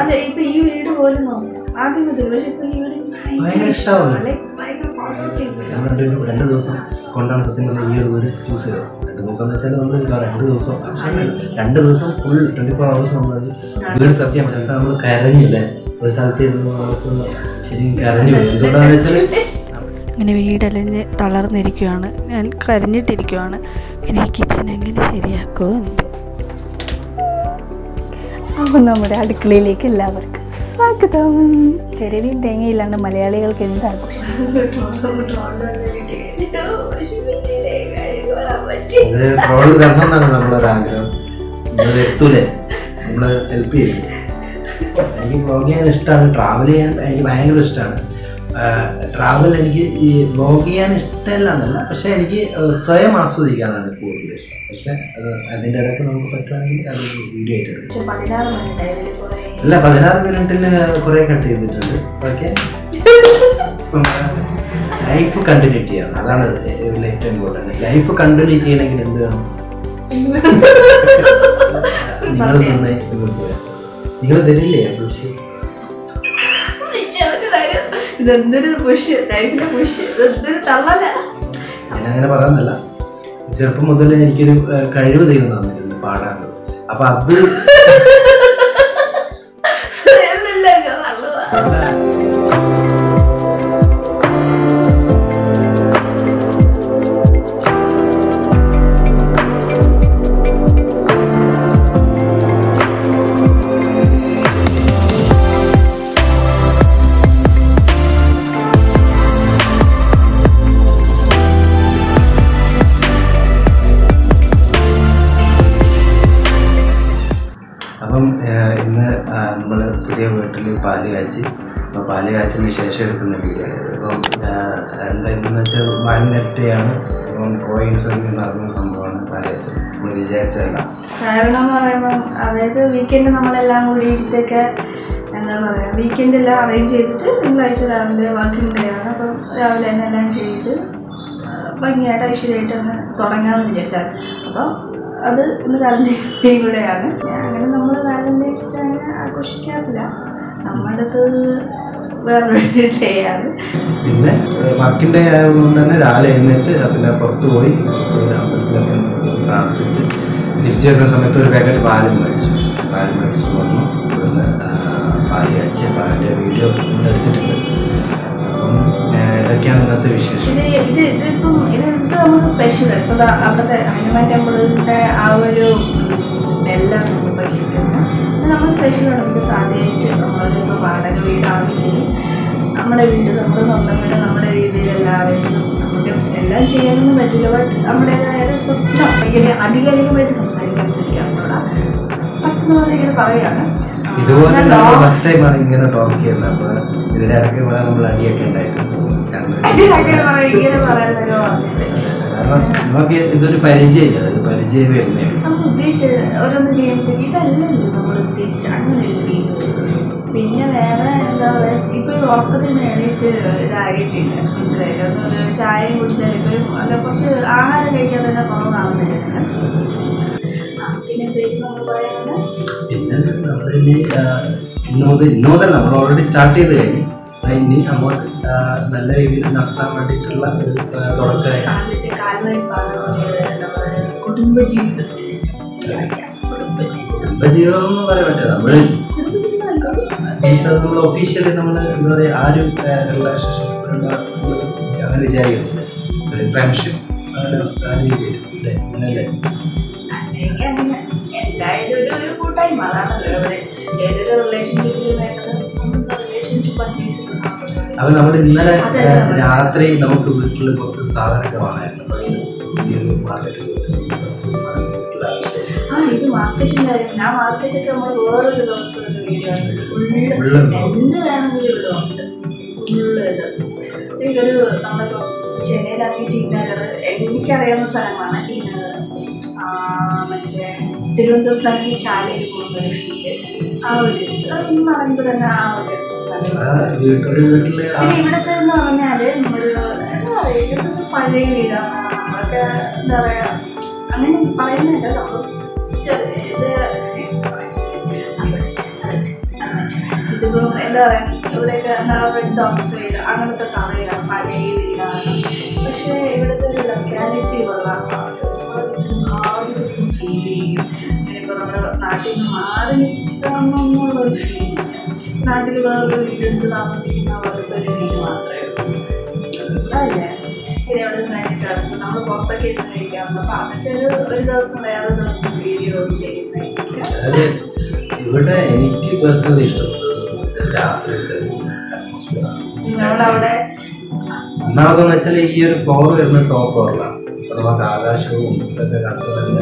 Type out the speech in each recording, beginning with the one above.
അതെ ഇപ്പൊ ഈ വീട് പോലും ആദ്യം മുതൽ പക്ഷെ ഇപ്പൊ ഈ വീട് ഭയങ്കര ഭയങ്കര പോസിറ്റീവ് ഞാൻ രണ്ട് രണ്ട് ദിവസം കൊണ്ടാണ് സത്യം പറഞ്ഞാൽ ഈ ഒരു വീട് ചൂസ് ചെയ്തത്. രണ്ട് ദിവസം എന്ന് വെച്ചാൽ നമ്മൾ രണ്ട് ദിവസം പക്ഷേ രണ്ട് ദിവസം ഫുൾ ട്വന്റി ഫോർ അവേഴ്സ് നമ്മൾ വീട് സെർച്ച് ചെയ്യാൻ പറ്റും. നമ്മൾ കരഞ്ഞില്ലേ? ഒരു സ്ഥലത്ത് ഇരുന്ന് നമുക്ക് ശരിക്കും കരഞ്ഞു എന്തുകൊണ്ടാണെന്ന് വെച്ചാൽ ഇങ്ങനെ വീടലഞ്ഞ് തളർന്നിരിക്കുവാണ്. ഞാൻ കരഞ്ഞിട്ടിരിക്കുവാണ്. പിന്നെ ഈ കിച്ചൺ എങ്ങനെ ശരിയാക്കുമോ എന്ത് അപ്പം നമ്മുടെ അടുക്കളയിലേക്ക് എല്ലാവർക്കും സ്വാഗതം. ചെരവിയും തേങ്ങയില്ലാണ്ട് മലയാളികൾക്ക് എന്ത് ആഘോഷം? എനിക്ക് ഇഷ്ടമാണ് ട്രാവൽ ചെയ്യാൻ എനിക്ക് ഭയങ്കര ഇഷ്ടമാണ് ട്രാവൽ എനിക്ക് ഈ ബ്ലോഗ് ചെയ്യാൻ ഇഷ്ടമല്ല എന്നല്ല പക്ഷെ എനിക്ക് സ്വയം ആസ്വദിക്കാനാണ് കൂടുതൽ ഇഷ്ടം. പക്ഷെ അത് അതിന്റെ ഇടയ്ക്ക് നമുക്ക് പറ്റുവാണെങ്കിൽ അത് വീഡിയോ ആയിട്ട് എടുക്കും. അല്ല പതിനാറ് മിനിറ്റിൽ കുറേ കട്ട് ചെയ്തിട്ടുണ്ട്. ഓക്കെ ലൈഫ് കണ്ടിന്യൂ ചെയ്യണം അതാണ് ഏറ്റവും ഇമ്പോർട്ടന്റ് ലൈഫ് കണ്ടിന്യൂ ചെയ്യണമെങ്കിൽ എന്ത് വേണം? നിങ്ങൾ നന്നായി നിങ്ങൾ തരില്ലേ? കൃഷി ഇതെന്തൊരു പുഷ് ലൈഫിലെ പുഷ് ഇതെന്തൊരു തള്ളല. ഞാൻ അങ്ങനെ പറയാന്നല്ല ചെറുപ്പം മുതലേ എനിക്കൊരു കഴിവ് ദൈവം തന്നിട്ടുണ്ട് പാടാൻ അപ്പൊ അത് കാച്ചിന് ശേഷം എടുക്കുന്ന വീഡിയോ ആണ്. അപ്പം എന്തായിരുന്നു വെച്ചാൽ വാലന്റൈൻസ് ഡേ ആണ്. അപ്പം കോയിൻസിൽ നടന്ന സംഭവമാണ് പാൽ കാച്ചത് നമ്മൾ വിചാരിച്ചതല്ല. കാരണം എന്ന് പറയുമ്പം അതായത് വീക്കെൻഡ് നമ്മളെല്ലാം കൂടിയിട്ടൊക്കെ എന്താ പറയുക വീക്കെൻഡ് എല്ലാം അറേഞ്ച് ചെയ്തിട്ട് തിങ്കളാഴ്ച രാവിലെ വർക്കിംഗ് ഡേ ആണ്. അപ്പം രാവിലെ തന്നെ എല്ലാം ചെയ്ത് ഭംഗിയായിട്ട് ഐശ്വര്യമായിട്ട് അങ്ങ് തുടങ്ങാമെന്ന് വിചാരിച്ചാൽ. അപ്പോൾ അത് ഇന്ന് വാലന്റൈൻസ് ഡേ കൂടെയാണ്. അങ്ങനെ നമ്മൾ വാലന്റൈൻസ് ഡേ അങ്ങനെ ആഘോഷിക്കാറില്ല. നമ്മുടെ അടുത്ത് വേറൊരു ഡേ ആണ് പിന്നെ വർക്കിംഗ് ഡേ ആയതുകൊണ്ട് തന്നെ രാവിലെ എഴുന്നേറ്റ് പിന്നെ പുറത്ത് പോയി അമ്പലത്തിലൊക്കെ പ്രാർത്ഥിച്ച് തിരിച്ചു വരുന്ന സമയത്ത് ഒരു പാക്കറ്റ് പാലും മേടിച്ചു. പാലും മേടിച്ചു വന്നു. പിന്നെ പാൽ കഴിച്ച് പാലിന്റെ വീഡിയോ എടുത്തിട്ടുണ്ട്. അപ്പം ഇതൊക്കെയാണ് ഇന്നത്തെ വിശേഷം. ഇത് ഇത് ഇതിപ്പം ഇത് ഇത് നമുക്ക് സ്പെഷ്യൽ ഇപ്പോൾ അവിടുത്തെ ഹനുമാൻ ടെമ്പിളിന്റെ ആ ഒരു എല്ലാം നമ്മൾ പഠിക്കുന്നത് ഇത് നമ്മൾ സ്പെഷ്യൽ നമുക്ക് സാധ്യമായിട്ട് നമ്മളൊരു വാടക വീടാണെങ്കിൽ നമ്മുടെ വീട് നമ്മുടെ സ്വന്തം വീട് നമ്മുടെ രീതിയിൽ എല്ലാവരും നമുക്ക് എല്ലാം ചെയ്യാനൊന്നും പറ്റില്ല ബട്ട് നമ്മുടേതായ സ്വപ്നം ഇങ്ങനെ അധികാരികമായിട്ട് സംസാരിക്കാൻ പറ്റില്ല പറ്റുന്ന പോലെ ഇങ്ങനെ പറയുകയാണ് ഇതുപോലെ നമ്മൾ ഫസ്റ്റ് ടൈമാണ് ഇങ്ങനെ ടോക്ക് ചെയ്യുന്നത്. അപ്പോൾ ഇതിനിടയ്ക്ക് ഇവിടെ നമ്മൾ അടിയൊക്കെ ഉണ്ടായിരുന്നു. ഇങ്ങനെ പറയുന്നൊരു നമുക്ക് ഇതൊരു പരിചയമില്ല. നമ്മൾ ഉദ്ദേശിച്ചത് ഓരോന്ന് ചെയ്യുമ്പോഴത്തേക്ക് ഇതല്ലല്ലോ നമ്മൾ ഉദ്ദേശിച്ച അങ്ങനെ ഒരു ഫീൽ പിന്നെ വേറെ എന്താ പറയുക ഇപ്പോഴും ഉറക്കത്തിൽ നിന്ന് എണീറ്റ് ഇതായിട്ടില്ല. മനസ്സിലായില്ല? ചായയും കുടിച്ചാൽ ഇപ്പോഴും അല്ല കുറച്ച് ആഹാരം കഴിക്കാൻ തന്നെ ആ പിന്നെ നമ്മൾ പറയുന്നത് പിന്നെ നമ്മൾ നമ്മൾ ഓൾറെഡി സ്റ്റാർട്ട് ചെയ്ത് കഴിഞ്ഞു. ഇനി അങ്ങോട്ട് നല്ല രീതിയിൽ നടത്താൻ വേണ്ടിയിട്ടുള്ള ഒരു തുടക്കമായി നമ്മുടെ കുടുംബജീവിതം എന്ന് പറയാൻ പറ്റില്ല. നമ്മൾ നമ്മൾ ഒഫീഷ്യലി നമ്മൾ എന്താ പറയുക ആ ഒരു റിലേഷൻഷിപ്പ് അങ്ങനെ വിചാരിക്കുന്നു. ഒരു ഫ്രണ്ട്ഷിപ്പ് ആ രീതിയിൽ. അല്ലേ? അങ്ങനെയല്ലേ അല്ലെങ്കിൽ അങ്ങനെ എന്തായാലും ഒരു കൂട്ടായ്മ. അതാണ് ഏതൊരു റിലേഷൻഷിപ്പിൽ അപ്പൊ നമ്മൾ ഇന്നലെ. രാത്രി നമുക്ക് വീട്ടിൽ കുറച്ച് സാധനമൊക്കെ വാങ്ങായിരുന്നു. ആ ഇത് ആ മാർക്കറ്റൊക്കെ നമ്മൾ വേറൊരു ദിവസം വീഡിയോ ആണ് ഫുള്ള് ഫുള്ള് എന്ത് വേണമെങ്കിലും ഇവിടെ ഉണ്ട്. ഫുള്ള് ഇത്. എനിക്കൊരു നമ്മളിപ്പോൾ ചെന്നൈയിലാക്കി ടി നഗർ എനിക്കറിയാവുന്ന സ്ഥലമാണ്. ടി നഗർ മറ്റേ തിരുവനന്തപുരത്താണെങ്കിൽ ചാലയിൽ പോകുന്ന ഒരു ഫീൽ ആ ഒരു ഇത്. അതൊന്നും പറയുമ്പോൾ തന്നെ ആ ഒരു വീട്ടിൽ ഇവിടുത്തെ എന്ന് പറഞ്ഞാൽ ഇവിടുത്തെ പഴയ വീടാണ് നമ്മളൊക്കെ എന്താ പറയാ അങ്ങനെ പറയുന്നില്ല നമ്മൾ ചെറിയ ഇത് എന്താ പറയാ, ഇവിടെയൊക്കെ. ഇതിപ്പം എന്താ റെഡ് ഡോക്സ് വീട് അങ്ങനത്തെ തറയാണ് പഴയ വീടാണ് പക്ഷേ ഇവിടുത്തെ ഒരു ലൊക്കാലിറ്റി കൊള്ളാം ഫീൽ ചെയ്യും ഇനിയിപ്പോൾ നമ്മുടെ നാട്ടിൽ നിന്ന് മാറി നിൽക്കാമെന്നുള്ളൊരു ഫീൽ നാട്ടിൽ വേറൊരു വീട്ടിലെടുത്ത് താമസിക്കുന്ന പോലത്തെ ഒരു വീട് മാത്രമേ ഉള്ളൂ. അതല്ലേ പിന്നെ അവിടെ സാനിറ്റൈസ് നമ്മൾ പുറത്തൊക്കെ ഇരുന്ന് കഴിക്കാം അപ്പം അതൊക്കെ ഒരു ഒരു ദിവസം വേറെ ദിവസം വീഡിയോ ചെയ്യുന്നതായിരിക്കും. അതായത് ഇവിടെ എനിക്ക് പേഴ്സണലി ഇഷ്ടപ്പെട്ടത് രാത്രിയിലത്തെ ഒന്നാമതെന്ന് വെച്ചാൽ ഈ ഒരു ഫ്ലോർ വരുന്ന ടോപ്പ് ഫ്ലോറിലാണ് നമുക്ക് ആകാശവും ഇതൊക്കെ കണ്ട് നല്ല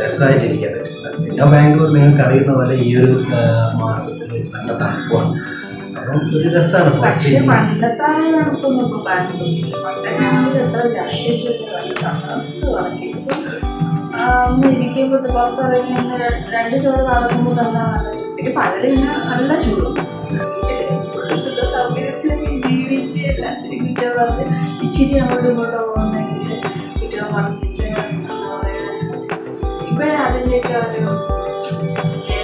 രസമായിട്ടിരിക്കാൻ പറ്റും. പിന്നെ ബാംഗ്ലൂർ നിങ്ങൾക്ക് അറിയുന്ന പോലെ ഈ ഒരു മാസത്തിൽ നല്ല തണുപ്പാണ്. അപ്പം ഒരു രസമാണ് പക്ഷെ പണ്ടത്തെ തണുപ്പൊന്നും ഇപ്പൊ ബാംഗ്ലൂരിൽ പണ്ടൊക്കെ ആണെങ്കിൽ എത്ര ജാക്കറ്റ് നല്ല തണുത്ത് ഒന്ന് ഇരിക്കുമ്പോൾ പുറത്തിറങ്ങി ഒന്ന് രണ്ട് ചോറ് നടക്കുമ്പോൾ തന്നെ നല്ല പിന്നെ പകൽ പിന്നെ നല്ല ചൂടും. സുഖ സൗകര്യത്തിൽ ജീവിച്ച് എല്ലാത്തിനും കുറ്റം പറഞ്ഞ് ഇച്ചിരി അങ്ങോട്ടും ഇങ്ങോട്ടും പോകുന്നെങ്കിൽ കുറ്റം പറഞ്ഞിട്ട് എന്താ പറയുക ഇപ്പോഴേ അതിന്റെയൊക്കെ ഒരു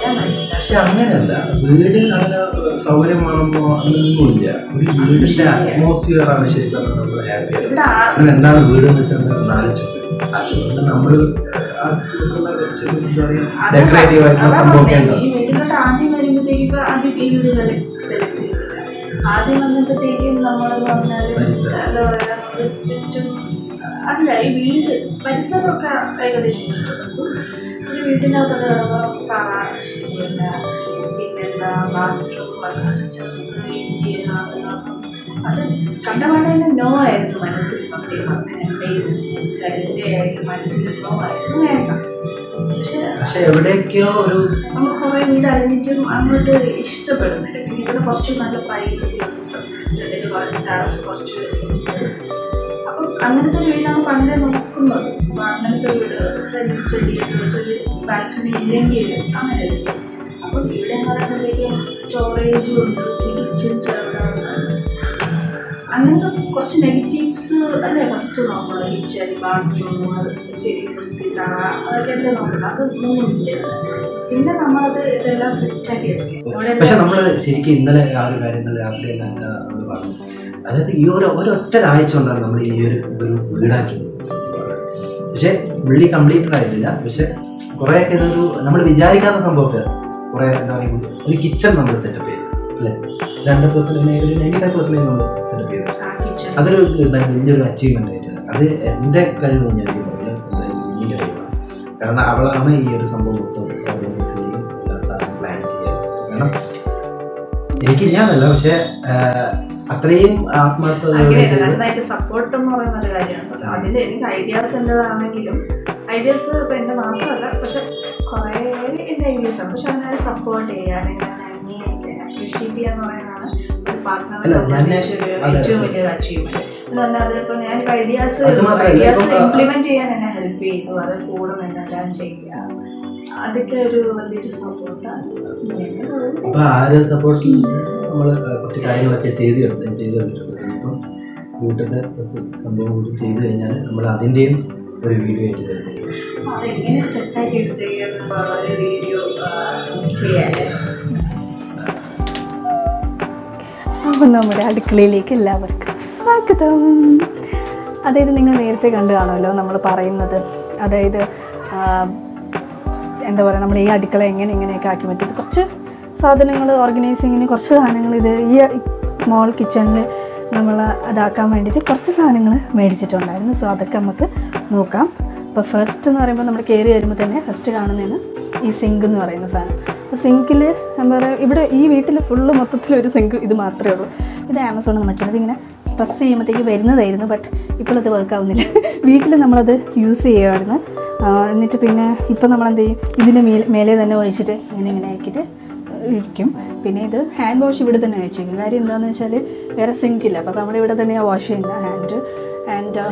വില മനസ്സിലാക്കി പക്ഷെ അങ്ങനെയല്ല. വീട് അങ്ങനെ സൗകര്യമാണെന്നോ അങ്ങനെയൊന്നുമില്ല. ഒരു വീടിന്റെ അറ്റ്മോസ്ഫിയർ ആണ് ശരിക്കും നമ്മൾ ഹാപ്പി അങ്ങനെ എന്താണ് വീട് എന്ന് വെച്ചാൽ നാല് ചുമര് ആ ചുമരിൽ നമ്മൾ ഡെക്കറേറ്റീവ് ആയിട്ടുള്ള സംഭവമൊക്കെ ഈ വീട്ടിലോട്ട് ആദ്യം വരുമ്പോഴത്തേക്ക് ആദ്യം ഈ വീടുകൾ സെലക്ട് ചെയ്തില്ല. ആദ്യം വന്നപ്പോഴത്തേക്കും നമ്മളെന്ന് പറഞ്ഞാൽ. എന്താ പറയാ നമുക്ക് ചുറ്റും അല്ല ഈ വീട് പരിസരമൊക്കെ ഏകദേശം ഇഷ്ടപ്പെട്ടു. വീട്ടിനകത്തോടെ കിടക്കുമ്പോൾ കാണാൻ ശരിയല്ല. പിന്നെന്താ ബാത്റൂം വളരെ ചെറുത് ഇന്ത്യൻ അത് കണ്ടപാടെ തന്നെ നോ ആയിരുന്നു മനസ്സിൽ സത്യം അങ്ങനെ ശരീരത്തെ ആയാലും മനസ്സിൽ നോ ആയിരുന്നു വേണ്ട. പക്ഷെ എവിടെയൊക്കെയോ ഒരു നമ്മൾ കുറേ വീട് അലഞ്ഞിട്ടും അങ്ങോട്ട് ഇഷ്ടപ്പെടുന്നുണ്ട് പിന്നെ ഇവിടെ കുറച്ച് നല്ല പ്രൈവസി ഉണ്ട്. ടെറസ് കുറച്ച്. അപ്പം അങ്ങനത്തെ ഒരു വീടാണ് പണ്ടേ നോക്കുന്നത്. അങ്ങനത്തെ വീട് ചെടിയൊക്കെ വെച്ചൊരു ബാൽക്കണി ഇല്ലെങ്കിൽ അങ്ങനെ എടുക്കും അപ്പം ഇവിടെ എന്ന് പറയുമ്പോഴത്തേക്കും സ്റ്റോറേജും ഉണ്ട് കിച്ചൺ ചെറുതാണ് അങ്ങനത്തെ കുറച്ച് നെഗറ്റീവ്സ് അല്ലേ ഫസ്റ്റ് നോക്കണം കിച്ചൺ ബാത്റൂം അത് ചെടി വൃത്തി തറ അതൊക്കെ അല്ലേ നോക്കണം അത് മൂന്നില്ല പിന്നെ നമ്മളത് ഇതെല്ലാം സെറ്റാക്കി പക്ഷെ നമ്മൾ ശരിക്കും ഇന്നലെ ആ ഒരു കാര്യം ഇന്നലെ രാത്രി തന്നെ പറഞ്ഞു. അതായത് ഈ ഒരു ഒരൊറ്റ ഒരാഴ്ച കൊണ്ടാണ് നമ്മൾ ഈ ഒരു ഒരു വീടാക്കി. പക്ഷേ ഫുള്ളി കംപ്ലീറ്റഡ് ആയിട്ടില്ല. പക്ഷെ കുറേയൊക്കെ ഇതൊരു നമ്മൾ വിചാരിക്കാത്ത സംഭവമൊക്കെ കുറേ എന്താ പറയുക ഒരു കിച്ചൺ നമ്മൾ സെറ്റപ്പ് ചെയ്തു അല്ലേ? രണ്ട് പെർസെന്റ് ഒരു നയന്റി ഫൈവ് പെർസെന്റേജ് നമ്മൾ സെറ്റപ്പ് ചെയ്തു. അതൊരു എന്താ വലിയൊരു അച്ചീവ്മെന്റ് ആയിട്ട് അത് എന്റെ കഴിവ് ഞാൻ കുഞ്ഞിന്റെ കഴിവാണ്. കാരണം അവളാണ് ഈ ഒരു സംഭവം മൊത്തം ഓർഗനൈസ് ചെയ്യും എല്ലാ സാധനം പ്ലാൻ ചെയ്യാൻ കാരണം എനിക്കില്ലാന്നല്ല പക്ഷേ അത്രയും ആത്മാർത്ഥത സപ്പോർട്ട് എന്ന് പറയുന്ന ഒരു കാര്യമാണ്. അതിൽ എനിക്ക് ഐഡിയാസ് എന്റെതാണെങ്കിലും ഐഡിയാസ് ഇപ്പം എന്റെ മാത്രമല്ല പക്ഷെ കുറേ എന്റെ ഐഡിയാസ് ആണ്. പക്ഷെ അതിനെ സപ്പോർട്ട് അതിനെ അപ്രീഷിയേറ്റ് ചെയ്യുക എന്ന് പറയുന്നതാണ് ഒരു പാർട്ട്ണറെ അല്ല, ഞാൻ- സംബന്ധിച്ച് ഒരു അതെ. ഏറ്റവും വലിയൊരു അച്ചീവ്മെന്റ് എന്ന് പറഞ്ഞാൽ അതിപ്പോൾ ഞാൻ ഐഡിയാസ് ഐഡിയാസ് ഇംപ്ലിമെന്റ് ചെയ്യാൻ എന്നെ ഹെൽപ്പ് ചെയ്തു അത് കൂടെ നിന്നെല്ലാം ചെയ്യുക. അതൊക്കെ ഒരു വലിയൊരു സപ്പോർട്ടാണ് അപ്പോൾ ആ ഒരു സപ്പോർട്ടിൽ നമ്മൾ കുറച്ച് കാര്യങ്ങളൊക്കെ ചെയ്ത് എടുത്ത് ചെയ്ത് എടുത്തിട്ടുണ്ട്. ഇപ്പം വീട്ടിലെ കുറച്ച് സംഭവം കൂടി ചെയ്തു കഴിഞ്ഞാൽ നമ്മൾ അതിന്റെയും ഒരു വീഡിയോ അതെങ്ങനെ സെറ്റാക്കി ഒരു വീഡിയോ അപ്പം നമ്മുടെ അടുക്കളയിലേക്ക് എല്ലാവർക്കും സ്വാഗതം. അതായത് നിങ്ങൾ നേരത്തെ കണ്ടു കാണുമല്ലോ നമ്മൾ പറയുന്നത്. അതായത് എന്താ പറയുക നമ്മൾ ഈ അടുക്കള എങ്ങനെ ഇങ്ങനെയൊക്കെ ആക്കി പറ്റും കുറച്ച് സാധനങ്ങൾ ഓർഗനൈസിങ്ങിന് കുറച്ച് സാധനങ്ങൾ ഇത് ഈ സ്മോൾ കിച്ചണിൽ നമ്മൾ അതാക്കാൻ വേണ്ടിയിട്ട് കുറച്ച് സാധനങ്ങൾ മേടിച്ചിട്ടുണ്ടായിരുന്നു. സോ അതൊക്കെ നമുക്ക് നോക്കാം. അപ്പോൾ ഫസ്റ്റ് എന്ന് പറയുമ്പോൾ നമ്മൾ കയറി വരുമ്പോൾ തന്നെ ഫസ്റ്റ് കാണുന്നതാണ് ഈ സിങ്ക് എന്ന് പറയുന്ന സാധനം. അപ്പോൾ സിങ്കിൽ എന്താ പറയുക ഇവിടെ ഈ വീട്ടിൽ ഫുള്ള് മൊത്തത്തിൽ ഒരു സിങ്ക് ഇത് മാത്രമേ ഉള്ളൂ. ഇത് ആമസോണിൽ നിന്ന് മറ്റുള്ളത് ഇതിങ്ങനെ പ്രസ് ചെയ്യുമ്പോഴത്തേക്ക് വരുന്നതായിരുന്നു ബട്ട് ഇപ്പോഴത് വർക്കാവുന്നില്ല വീട്ടിൽ നമ്മളത് യൂസ് ചെയ്യുമായിരുന്നു എന്നിട്ട് പിന്നെ ഇപ്പം നമ്മൾ എന്ത് ചെയ്യും ഇതിന്റെ മേലെ തന്നെ ഒഴിച്ചിട്ട് ഇങ്ങനെ ഇങ്ങനെ ആക്കിയിട്ട് ഇരിക്കും. പിന്നെ ഇത് ഹാൻഡ് വാഷ് ഇവിടെ തന്നെ വെച്ചേക്കും. കാര്യം എന്താണെന്ന് വെച്ചാൽ വേറെ സിങ്ക് ഇല്ല. അപ്പോൾ നമ്മൾ ഇവിടെ തന്നെയാണ് വാഷ് ചെയ്യുന്നത് ഹാൻഡ് ആൻഡ്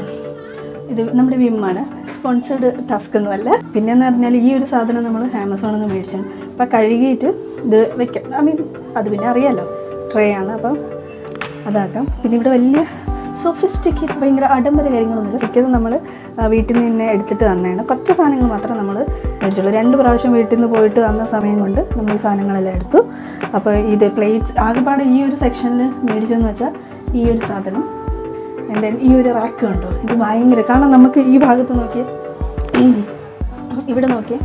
ഇത് നമ്മുടെ വിമ്മാണ് സ്പോൺസേഡ് ടസ്ക് ഒന്നുമല്ല പിന്നെന്ന് പറഞ്ഞാൽ ഈ ഒരു സാധനം നമ്മൾ ആമസോണിൽ നിന്ന് മേടിച്ചാണ് അപ്പോൾ കഴുകിയിട്ട് ഇത് വെക്കാം. ഐ മീൻ അത് പിന്നെ അറിയാമല്ലോ ട്രേ ആണ്. അപ്പം അതാക്കാം. പിന്നെ ഇവിടെ വലിയ സൊഫിസ്റ്റിക്കേറ്റ് ഭയങ്കര ആഡംബര കാര്യങ്ങളൊന്നുമില്ല. മിക്കതും നമ്മൾ വീട്ടിൽ നിന്ന് തന്നെ എടുത്തിട്ട് തന്നെയാണ്. കുറച്ച് സാധനങ്ങൾ മാത്രം നമ്മൾ മേടിച്ചുള്ളൂ. രണ്ട് പ്രാവശ്യം വീട്ടിൽ നിന്ന് പോയിട്ട് വന്ന സമയം കൊണ്ട് നമ്മൾ ഈ സാധനങ്ങളെല്ലാം എടുത്തു. അപ്പോൾ ഇത് പ്ലേറ്റ്സ് ആകെപ്പാടെ ഈ ഒരു സെക്ഷനിൽ മേടിച്ചതെന്ന് വെച്ചാൽ ഈ ഒരു സാധനം. ആൻഡ് ദെൻ ഈ ഒരു റാക്ക് കണ്ടോ ഇത് ഭയങ്കര കാരണം നമുക്ക് ഈ ഭാഗത്ത് നോക്കിയേ. ഇവിടെ നോക്കിയേ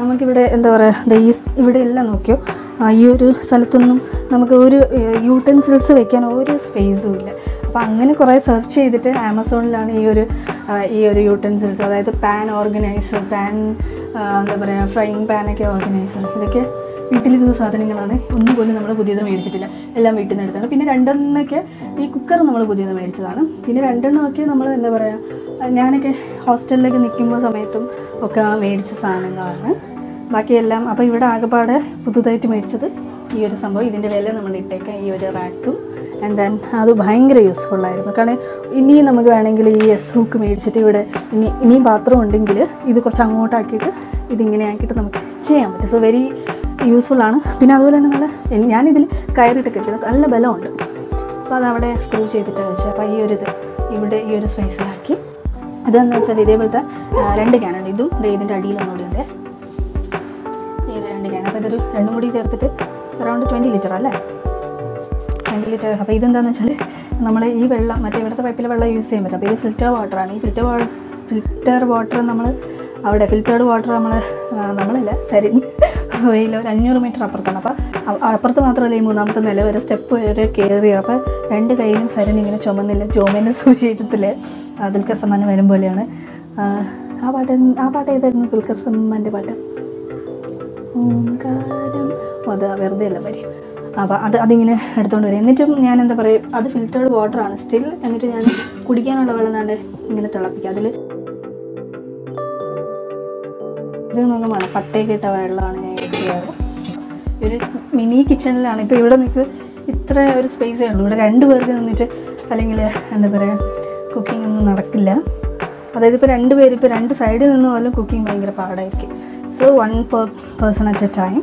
നമുക്കിവിടെ എന്താ പറയുക ഈ ഇവിടെ എല്ലാം നോക്കിയോ? ഈ ഒരു സ്ഥലത്തൊന്നും നമുക്ക് ഒരു യൂട്ടൻസിൽസ് വെക്കാൻ ഒരു സ്പേസും ഇല്ല. അപ്പോൾ അങ്ങനെ കുറേ സെർച്ച് ചെയ്തിട്ട് ആമസോണിലാണ് ഈ ഒരു ഈ ഒരു യൂട്ടൻസിൽസ് അതായത് പാൻ ഓർഗനൈസർ പാൻ എന്താ പറയുക ഫ്രൈയിങ് പാനൊക്കെ ഓർഗനൈസർ ഇതൊക്കെ വീട്ടിലിരുന്ന സാധനങ്ങളാണ്. ഒന്നും പോലും നമ്മൾ പുതിയത് മേടിച്ചിട്ടില്ല. എല്ലാം വീട്ടിൽ നിന്ന് എടുത്താണ്. പിന്നെ രണ്ടെണ്ണമൊക്കെ ഈ കുക്കർ നമ്മൾ പുതിയത് മേടിച്ചതാണ്. പിന്നെ രണ്ടെണ്ണമൊക്കെ നമ്മൾ എന്താ പറയുക ഞാനൊക്കെ ഹോസ്റ്റലിലേക്ക് നിൽക്കുമ്പോൾ സമയത്തും ഒക്കെ മേടിച്ച സാധനങ്ങളാണ്. ബാക്കിയെല്ലാം അപ്പോൾ ഇവിടെ ആകെപ്പാടെ പുതുതായിട്ട് മേടിച്ചത് ഈ ഒരു സംഭവം. ഇതിന്റെ വില നമ്മൾ ഇട്ടേക്കാം ഈ ഒരു റാക്കും ആൻഡ് ദെൻ അത് ഭയങ്കര യൂസ്ഫുൾ ആയിരുന്നു. കാരണം ഇനിയും നമുക്ക് വേണമെങ്കിൽ ഈ എസ് ഹൂക്ക് മേടിച്ചിട്ട് ഇവിടെ ഇനി ഇനിയും പാത്രം ഉണ്ടെങ്കിൽ ഇത് കുറച്ച് അങ്ങോട്ടാക്കിയിട്ട് ഇതിങ്ങനെ ആക്കിയിട്ട് നമുക്ക് ചെയ്യാൻ പറ്റും. സോ വെരി യൂസ്ഫുൾ ആണ്. പിന്നെ അതുപോലെ തന്നെ നല്ല ഞാനിതിൽ കയറിയിട്ട് കെട്ടിയത് നല്ല ബലമുണ്ട്. അപ്പോൾ അതവിടെ സ്ക്രൂ ചെയ്തിട്ട് വെച്ച്. അപ്പോൾ ഈ ഒരു ഇത് ഇവിടെ ഈ ഒരു സ്പേസിലാക്കി ഇതെന്ന് വെച്ചാൽ ഇതേപോലത്തെ രണ്ട് ക്യാനുണ്ട് ഇതും ഇതിന്റെ അടിയിലൊന്നുകൂടി ഉണ്ട്. ഈ രണ്ട് ക്യാൻ അപ്പോൾ ഇതൊരു രണ്ടും കൂടി ചേർത്തിട്ട് അറൗണ്ട് ട്വന്റി ലിറ്റർ അല്ലേ? ലിറ്റർ അപ്പോൾ ഇതെന്താണെന്ന് വെച്ചാൽ നമ്മൾ ഈ വെള്ളം മറ്റേ ഇവിടുത്തെ പൈപ്പിലെ വെള്ളം യൂസ് ചെയ്യാൻ പറ്റും. അപ്പോൾ ഇത് ഫിൽറ്റർ വാട്ടറാണ് ഈ ഫിൽറ്റർ ഫിൽറ്റർ വാട്ടർ നമ്മൾ അവിടെ ഫിൽറ്റേർഡ് വാട്ടർ നമ്മൾ നമ്മളല്ല. സരി. വെയിൽ ഒരു അഞ്ഞൂറ് മീറ്റർ അപ്പുറത്താണ്. അപ്പോൾ അപ്പുറത്ത് മാത്രമല്ല ഈ മൂന്നാമത്തെ നില. വരെ സ്റ്റെപ്പ് വരെ കയറി അപ്പോൾ രണ്ട് കൈയിലും സരൻ ഇങ്ങനെ ചുമന്നില്ല. ജോമേന്റെ സുവിശേഷത്തിൽ ദുൽഖർ സമ്മാൻ വരും പോലെയാണ്. ആ, പാട്ട് ആ പാട്ട് ഏതായിരുന്നു? ദുൽഖർ സമ്മാന്റെ പാട്ട്. ഓംകാരം. അത് വെറുതെ അല്ല വരി അപ്പോൾ അത് അതിങ്ങനെ എടുത്തുകൊണ്ട് വരും. എന്നിട്ടും ഞാൻ എന്താ പറയുക അത് ഫിൽറ്റേർഡ് വാട്ടറാണ് സ്റ്റിൽ എന്നിട്ട് ഞാൻ കുടിക്കാനുള്ള വെള്ളം താണ്ട് ഇങ്ങനെ തിളപ്പിക്കുക അതിൽ ഇത് നോക്കുമ്പോൾ പട്ടയൊക്കെ ഇട്ട വെള്ളമാണ് ഞാൻ യൂസ് ചെയ്യാറ്. ഒരു മിനി കിച്ചണിലാണ് ഇപ്പോൾ ഇവിടെ നിൽക്ക് ഇത്ര ഒരു സ്പേസേ ഉള്ളൂ. ഇവിടെ രണ്ട് പേർക്ക് നിന്നിട്ട് അല്ലെങ്കിൽ എന്താ പറയുക കുക്കിംഗ് ഒന്നും നടക്കില്ല. അതായത് ഇപ്പോൾ രണ്ട് പേര് ഇപ്പോൾ രണ്ട് സൈഡിൽ നിന്ന് പോലും കുക്കിംഗ് ഭയങ്കര പാടായിരിക്കും. So one per person at a time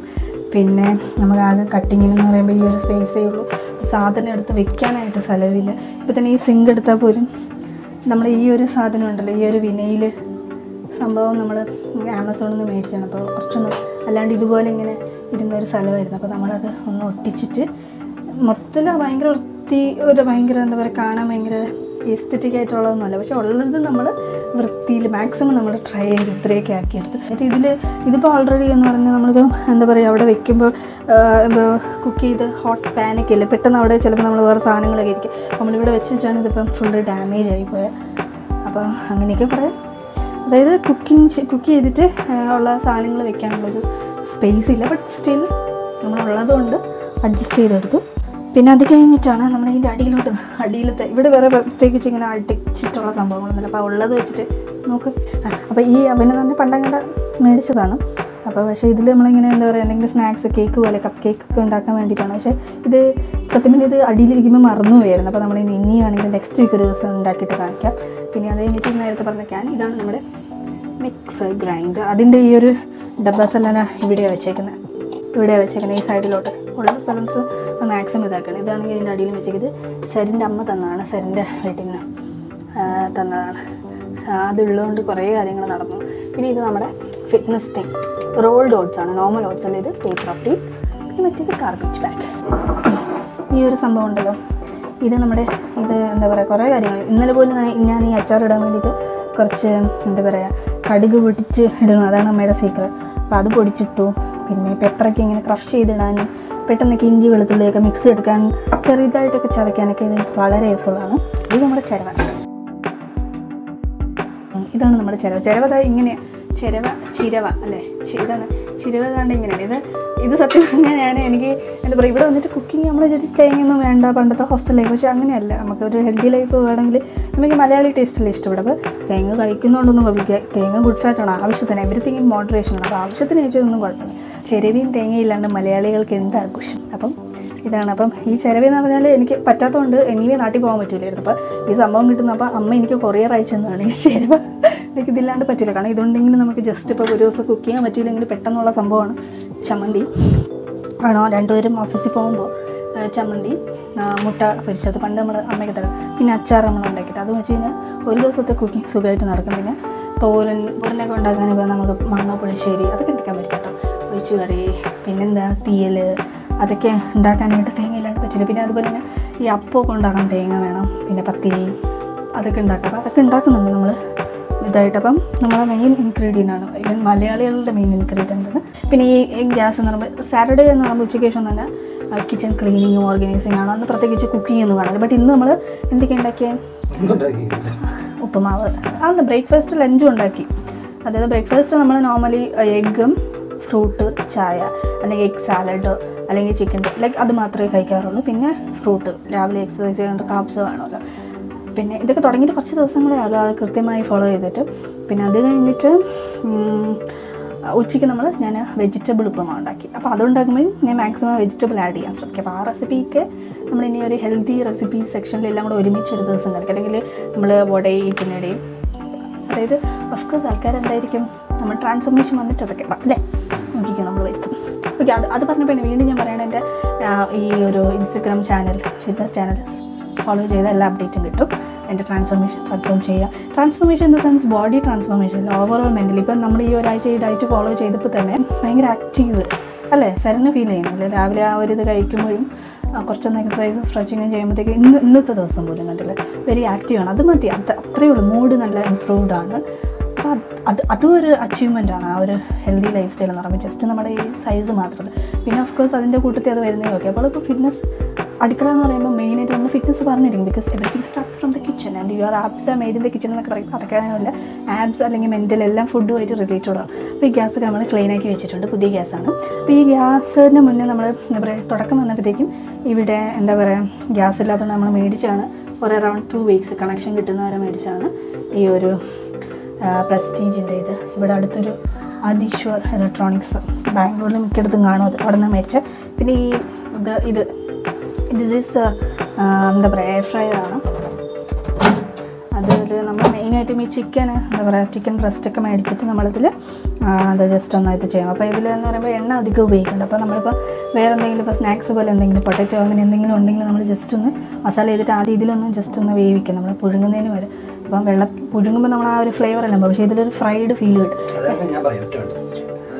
പിന്നെ നമുക്ക് ആകെ കട്ടിങ്ങിന് എന്ന് പറയുമ്പോൾ ഈ ഒരു സ്പേസേ ഉള്ളൂ. സാധനം എടുത്ത് വെക്കാനായിട്ട് സ്ഥലമില്ല ഇപ്പോൾ തന്നെ ഈ സിങ്ക് എടുത്താൽ പോലും നമ്മൾ ഈ ഒരു സാധനം ഉണ്ടല്ലോ ഈ ഒരു വിനയിൽ സംഭവം നമ്മൾ ആമസോണിൽ നിന്ന് മേടിച്ചാണ്. അപ്പോൾ കുറച്ചൊന്ന് അല്ലാണ്ട് ഇതുപോലെ ഇങ്ങനെ ഇരുന്നൊരു സ്ഥലമായിരുന്നു. അപ്പോൾ നമ്മളത് ഒന്ന് ഒട്ടിച്ചിട്ട് മൊത്തത്തിൽ ഭയങ്കര വൃത്തി ഒരു ഭയങ്കര എന്താ പറയുക കാണാൻ ഭയങ്കര എസ്തറ്റിക് ആയിട്ടുള്ളതൊന്നുമല്ല. പക്ഷെ ഉള്ളത് നമ്മൾ വൃത്തിയിൽ മാക്സിമം നമ്മൾ ട്രൈ ചെയ്ത് ഇത്രയൊക്കെ ആക്കിയെടുത്ത്. എന്നിട്ട് ഇതിൽ ഇതിപ്പോൾ ഓൾറെഡി എന്ന് പറഞ്ഞാൽ നമ്മളിപ്പോൾ എന്താ പറയുക അവിടെ വെക്കുമ്പോൾ കുക്ക് ചെയ്ത് ഹോട്ട് പാനൊക്കെ ഇല്ലേ? പെട്ടെന്ന് അവിടെ ചിലപ്പോൾ നമ്മൾ വേറെ സാധനങ്ങളൊക്കെ ഇരിക്കും. നമ്മളിവിടെ വെച്ച് വെച്ചാണ് ഇതിപ്പം ഫുള്ള് ഡാമേജ് ആയിപ്പോയത് അപ്പോൾ അങ്ങനെയൊക്കെ പറയാം. അതായത് കുക്കിംഗ് കുക്ക് ചെയ്തിട്ട് ഉള്ള സാധനങ്ങൾ വെക്കാനുള്ളൊരു സ്പേസ് ഇല്ല. ബട്ട് സ്റ്റിൽ നമ്മളുള്ളതുകൊണ്ട് അഡ്ജസ്റ്റ് ചെയ്തെടുത്തു. പിന്നെ അത് കഴിഞ്ഞിട്ടാണ് നമ്മൾ ഇതിന്റെ അടിയിലോട്ട് അടിയിലത്തെ ഇവിടെ വേറെ പ്രത്യേകിച്ച് ഇങ്ങനെ അടിച്ചിട്ടുള്ള സംഭവങ്ങളൊന്നുമില്ല. അപ്പോൾ ഉള്ളത് വെച്ചിട്ട് നോക്ക്. അപ്പോൾ ഈ അവന് തന്നെ പണ്ടങ്ങടെ മേടിച്ചതാണ്. അപ്പോൾ പക്ഷേ ഇതിൽ നമ്മളിങ്ങനെ എന്താ പറയുക എന്തെങ്കിലും സ്നാക്സ് കേക്ക് പോലെ കപ്പ് കേക്ക് ഒക്കെ ഉണ്ടാക്കാൻ വേണ്ടിയിട്ടാണ്. പക്ഷേ ഇത് സത്യം പിന്നെ ഇത് അടിയിലിരിക്കുമ്പോൾ മറന്നു പോയായിരുന്നു. അപ്പോൾ നമ്മൾ ഇനി ഇനിയാണെങ്കിൽ നെക്സ്റ്റ് വീക്ക് ഒരു ദിവസം ഉണ്ടാക്കിയിട്ട് കാണിക്കാം. പിന്നെ അത് കഴിഞ്ഞിട്ട് നേരത്തെ പറഞ്ഞ ക്യാൻ ഇതാണ് നമ്മുടെ മിക്സർ ഗ്രൈൻഡർ അതിന്റെ ഈ ഒരു ഡബ്ബാസ് എല്ലാം ഇവിടെയാണ് വെച്ചേക്കുന്നത് ഇവിടെയാണ് വെച്ചേക്കുന്നത് ഈ സൈഡിലോട്ട്. ഉള്ള സ്ഥലത്ത് മാക്സിമം ഇതാക്കണം. ഇതാണെങ്കിൽ ഇതിന്റെ അടിയിൽ വെച്ചേക്കുന്നത് സരിന്റെ അമ്മ തന്നതാണ്. സരിന്റെ വീട്ടിൽ നിന്ന് തന്നതാണ്. അതുള്ളതുകൊണ്ട് കുറേ കാര്യങ്ങൾ നടന്നു. പിന്നെ ഇത് നമ്മുടെ ഫിറ്റ്നസ് തിങ് റോൾ ഡോട്ട്സ് ആണ്. നോർമൽ ഡോട്ട്സ് അല്ല ഇത്? പേപ്പർ ഓഫ് ടീ പിന്നെ മറ്റേത് കാർബേജ് ബാഗ് ഈ ഒരു സംഭവം ഉണ്ടല്ലോ. ഇത് നമ്മുടെ ഇത് എന്താ പറയുക കുറേ കാര്യങ്ങൾ. ഇന്നലെ പോലും ഞാൻ ഈ അച്ചാർ ഇടാൻ വേണ്ടിയിട്ട് കുറച്ച് എന്താ പറയുക കടുക് പൊട്ടിച്ച് ഇടുന്നു. അതാണ് അമ്മയുടെ സീക്രട്ട് അപ്പോൾ അത് പൊടിച്ചിട്ടു. പിന്നെ പെപ്പറൊക്കെ ഇങ്ങനെ ക്രഷ് ചെയ്തിടാനും പെട്ടെന്നൊക്കെ ഇഞ്ചി വെളുത്തുള്ളിയൊക്കെ മിക്സ് എടുക്കാൻ ചെറുതായിട്ടൊക്കെ ചതയ്ക്കാനൊക്കെ ഇത് വളരെ യൂസ്ഫുള്ളാണ് ഇത് നമ്മുടെ ചിരവ. ഇതാണ് നമ്മുടെ ചിരവ. ചിരവ ഇങ്ങനെ ചിരവ ചിരവ അല്ലേ? ഇതാണ്. ചിരവ കണ്ട് ഇങ്ങനെയാണ്. ഇത് ഇത് സത്യം പറഞ്ഞാൽ ഞാൻ എനിക്ക് എന്താ പറയുക ഇവിടെ വന്നിട്ട് കുക്കിംഗ് നമ്മൾ വിചാരിച്ച് തേങ്ങയൊന്നും വേണ്ട പണ്ടത്തെ ഹോസ്റ്റൽ ലൈഫ് പക്ഷേ അങ്ങനെയല്ല. നമുക്ക് ഒരു ഹെൽത്തി ലൈഫ് വേണമെങ്കിൽ നമുക്ക് മലയാളി ടേസ്റ്റല്ലേ ഇഷ്ടപ്പെടും അപ്പോൾ തേങ്ങ കഴിക്കുന്നതുകൊണ്ടൊന്നും കഴിക്കുക തേങ്ങ ഗുഡ് ഫാറ്റാണ് ആവശ്യത്തിന് എവറിത്തിങ് ഇൻ മോഡറേഷൻ ആണ്. അപ്പോൾ ആവശ്യത്തിന് കഴിച്ചതൊന്നും കുഴപ്പമില്ല. ചിരവിയും തേങ്ങയില്ലാണ്ട് മലയാളികൾക്ക് എന്ത് ആഘോഷം? അപ്പം ഇതാണ്. അപ്പം ഈ ചിലവെന്ന് പറഞ്ഞാൽ എനിക്ക് പറ്റാത്തതുകൊണ്ട് എനിവേ നാട്ടിൽ പോകാൻ പറ്റില്ലായിരുന്നു അപ്പോൾ ഈ സംഭവം കിട്ടുന്ന അപ്പോൾ അമ്മ എനിക്ക് കൊറിയർ അയച്ചെന്നാണ് ഈ ചിരവ. എനിക്ക് ഇതില്ലാണ്ട് പറ്റില്ല. കാരണം ഇതുണ്ടെങ്കിൽ നമുക്ക് ജസ്റ്റ് ഇപ്പോൾ ഒരു ദിവസം കുക്ക് ചെയ്യാൻ പറ്റിയില്ലെങ്കിൽ പെട്ടെന്നുള്ള സംഭവമാണ് ചമ്മന്തി. ആണോ? രണ്ടുപേരും ഓഫീസിൽ പോകുമ്പോൾ ചമ്മന്തി മുട്ട പൊരിച്ചത്. പണ്ട് നമ്മൾ അമ്മയ്ക്ക് തരാം. പിന്നെ അച്ചാർ നമ്മൾ ഉണ്ടാക്കിയിട്ട്. അത് വെച്ച് കഴിഞ്ഞാൽ ഒരു ദിവസത്തെ കുക്കിംഗ് സുഖമായിട്ട് നടക്കും. പിന്നെ തോരൻ തോരനൊക്കെ ഉണ്ടാക്കാൻ ഇപ്പോൾ നമ്മൾ മാങ്ങ പുളിശ്ശേരി അതൊക്കെ ഉണ്ടാക്കാൻ പറ്റും ഒഴിച്ച് കറി പിന്നെന്താ തീയൽ അതൊക്കെ ഉണ്ടാക്കാനായിട്ട് തേങ്ങ ഇല്ലാണ്ട് പറ്റില്ല. പിന്നെ അതുപോലെ തന്നെ ഈ അപ്പമൊക്കെ ഉണ്ടാക്കാൻ തേങ്ങ വേണം. പിന്നെ പത്തിരി അതൊക്കെ ഉണ്ടാക്കാം. അപ്പോൾ അതൊക്കെ ഉണ്ടാക്കുന്നുണ്ട് നമ്മൾ ഇതായിട്ട് അപ്പം നമ്മളെ മെയിൻ ഇൻഗ്രീഡിയന്റ് ആണ്. ഇവൻ മലയാളികളുടെ മെയിൻ ഇൻഗ്രീഡിയന്റ് ആണ്. പിന്നെ ഈ ഗ്യാസ് എന്ന് പറയുമ്പോൾ സാറ്റർഡേ എന്ന് പറയുമ്പോൾ ഉച്ചയ്ക്ക് ശേഷം തന്നെ കിച്ചൺ ക്ലീനിങ്ങും ഓർഗനൈസിങ് ആണ്. അന്ന് പ്രത്യേകിച്ച് കുക്കിംഗ് എന്ന് കാണില്ല ബട്ട് ഇന്ന് നമ്മൾ എന്തൊക്കെ ഉണ്ടാക്കിയത് ഉപ്പുമാവ്. അന്ന് ബ്രേക്ക്ഫാസ്റ്റ് ലഞ്ചും ഉണ്ടാക്കി. അതായത് ബ്രേക്ക്ഫാസ്റ്റ് നമ്മൾ നോർമലി എഗ്ഗും ഫ്രൂട്ട് ചായ അല്ലെങ്കിൽ എഗ് സാലഡ് അല്ലെങ്കിൽ ചിക്കൻ ലൈക്ക് അത് മാത്രമേ കഴിക്കാറുള്ളൂ. പിന്നെ ഫ്രൂട്ട് രാവിലെ എക്സസൈസ് ചെയ്യേണ്ട കാപ്സ് വേണമല്ലോ. പിന്നെ ഇതൊക്കെ തുടങ്ങിയിട്ട് കുറച്ച് ദിവസങ്ങളേ ആയുള്ളൂ അത് കൃത്യമായി ഫോളോ ചെയ്തിട്ട്. പിന്നെ അത് കഴിഞ്ഞിട്ട് ഉച്ചയ്ക്ക് നമ്മൾ ഞാൻ വെജിറ്റബിൾ ഉപ്പുമാവ് ഉണ്ടാക്കി. അപ്പോൾ അതുണ്ടാക്കുമ്പോൾ ഞാൻ മാക്സിമം വെജിറ്റബിൾ ആഡ് ചെയ്യാൻ ശ്രമിക്കും. അപ്പോൾ ആ റെസിപ്പിക്ക് നമ്മൾ ഇനി ഒരു ഹെൽത്തി റെസിപ്പി സെക്ഷനിൽ എല്ലാം കൂടെ ഒരുമിച്ച് ഒരു ദിവസം കഴിക്കും അല്ലെങ്കിൽ നമ്മൾ വടയും ഈറ്റിനിടയും അതായത് ഓഫ്കോഴ്സ് ആൾക്കാർ എന്തായിരിക്കും നമ്മൾ ട്രാൻസ്ഫോർമേഷൻ വന്നിട്ട് അതൊക്കെ അല്ലേ? നോക്കിക്കോ നമ്മൾ വരുത്തും ഓക്കെ അത് അത് പറഞ്ഞപ്പോൾ വീണ്ടും ഞാൻ പറയണ എന്റെ ഈ ഒരു Instagram channel fitness channel follow ചെയ്ത എല്ലാ അപ്ഡേറ്റും കിട്ടും. എന്റെ ട്രാൻസ്ഫോർമേഷൻ ട്രാൻസ്ഫോം ചെയ്യുക transformation in the sense body transformation overall mentally ഇപ്പം നമ്മൾ ഈ ഒരാഴ്ച ഈ ഡയറ്റ് ഫോളോ ചെയ്തപ്പോൾ തന്നെ ഭയങ്കര ആക്റ്റീവ് അല്ലേ? സരന് ഫീൽ ചെയ്യുന്നില്ല രാവിലെ ആ ഒരു ഇത് കഴിക്കുമ്പോഴും കുറച്ചൊന്ന് എക്സസൈസും സ്ട്രെച്ചിങ്ങും ചെയ്യുമ്പോഴത്തേക്ക് ഇന്ന് ഇന്നത്തെ ദിവസം പോലും കണ്ടില്ല? വെരി ആക്റ്റീവാണ് അത് മതി. അത് അത്രയേ ഉള്ളൂ. മൂഡ് നല്ല ഇമ്പ്രൂവ്ഡ് ആണ്. അപ്പോൾ അത് അത് ഒരു അച്ചീവ്മെന്റ് ആണ് ആ ഒരു ഹെൽത്തി ലൈഫ് സ്റ്റൈൽ എന്ന് പറയുമ്പോൾ ജസ്റ്റ് നമ്മുടെ ഈ സൈസ് മാത്രമല്ല. പിന്നെ ഓഫ് കോഴ്സ് അതിന്റെ കൂട്ടത്തിൽ അത് വരുന്നേ ഓക്കെ അപ്പോൾ ഇപ്പോൾ ഫിറ്റ്നസ് അടുക്കള എന്ന് പറയുമ്പോൾ മെയിനായിട്ട് നമ്മൾ ഫിറ്റ്നസ് പറഞ്ഞിരിക്കും. Because everything starts from the kitchen and your abs made in the kitchen എന്നൊക്കെ പറയും. അതൊക്കെ അങ്ങനെയല്ല. ആപ്സ് അല്ലെങ്കിൽ മെന്റൽ എല്ലാം ഫുഡുമായിട്ട് റിലേറ്റഡ് ആണ്. അപ്പോൾ ഈ ഗ്യാസ് നമ്മൾ ക്ലീൻ ആക്കി വെച്ചിട്ടുണ്ട്. പുതിയ ഗ്യാസാണ് അപ്പോൾ ഈ ഗ്യാസിന് മുന്നേ നമ്മൾ എന്താ പറയുക തുടക്കം വന്നപ്പോഴത്തേക്കും ഇവിടെ എന്താ പറയുക ഗ്യാസ് ഇല്ലാത്തതുകൊണ്ട് നമ്മൾ മേടിച്ചാണ് ഒരു അറൗണ്ട് ടു വീക്സ് കണക്ഷൻ കിട്ടുന്നവരെ മേടിച്ചാണ് ഈ ഒരു പ്രസ്റ്റീജിന്റെ ഇത്. ഇവിടെ അടുത്തൊരു അതീശ്വർ ഇലക്ട്രോണിക്സ് ബാംഗ്ലൂരിൽ മിക്കയിടത്തും കാണും അത്. അവിടെ നിന്ന് മേടിച്ച്. പിന്നെ ഈ ഇത് ഇത്. ദിസ് ഈസ് എന്താ പറയുക എയർ ആണ്. അതിൽ നമ്മൾ മെയിനായിട്ടും ഈ ചിക്കൻ എന്താ പറയുക ചിക്കൻ ബ്രസ്റ്റൊക്കെ മേടിച്ചിട്ട് നമ്മളിതിൽ അത് ജസ്റ്റ് ഒന്ന് ഇത് ചെയ്യും. അപ്പോൾ ഇതിൽ എന്ന് പറയുമ്പോൾ എണ്ണ അധികം ഉപയോഗിക്കുന്നുണ്ട് അപ്പോൾ നമ്മളിപ്പോൾ വേറെ എന്തെങ്കിലും ഇപ്പോൾ സ്നാക്സ് പോലെ എന്തെങ്കിലും പൊട്ടറ്റോ അങ്ങനെ എന്തെങ്കിലും ഉണ്ടെങ്കിൽ നമ്മൾ ജസ്റ്റ് ഒന്ന് മസാല ചെയ്തിട്ട് ആദ്യം ഇതിലൊന്ന് ജസ്റ്റ് ഒന്ന് വേവിക്കും. നമ്മൾ പുഴുങ്ങുന്നതിന് വരെ അപ്പം വെള്ളം പുഴുങ്ങുമ്പോൾ നമ്മൾ ആ ഒരു ഫ്ലേവർ അല്ല? പക്ഷേ ഇതിലൊരു ഫ്രൈഡ് ഫീൽ കിട്ടും. ഞാൻ പറയാം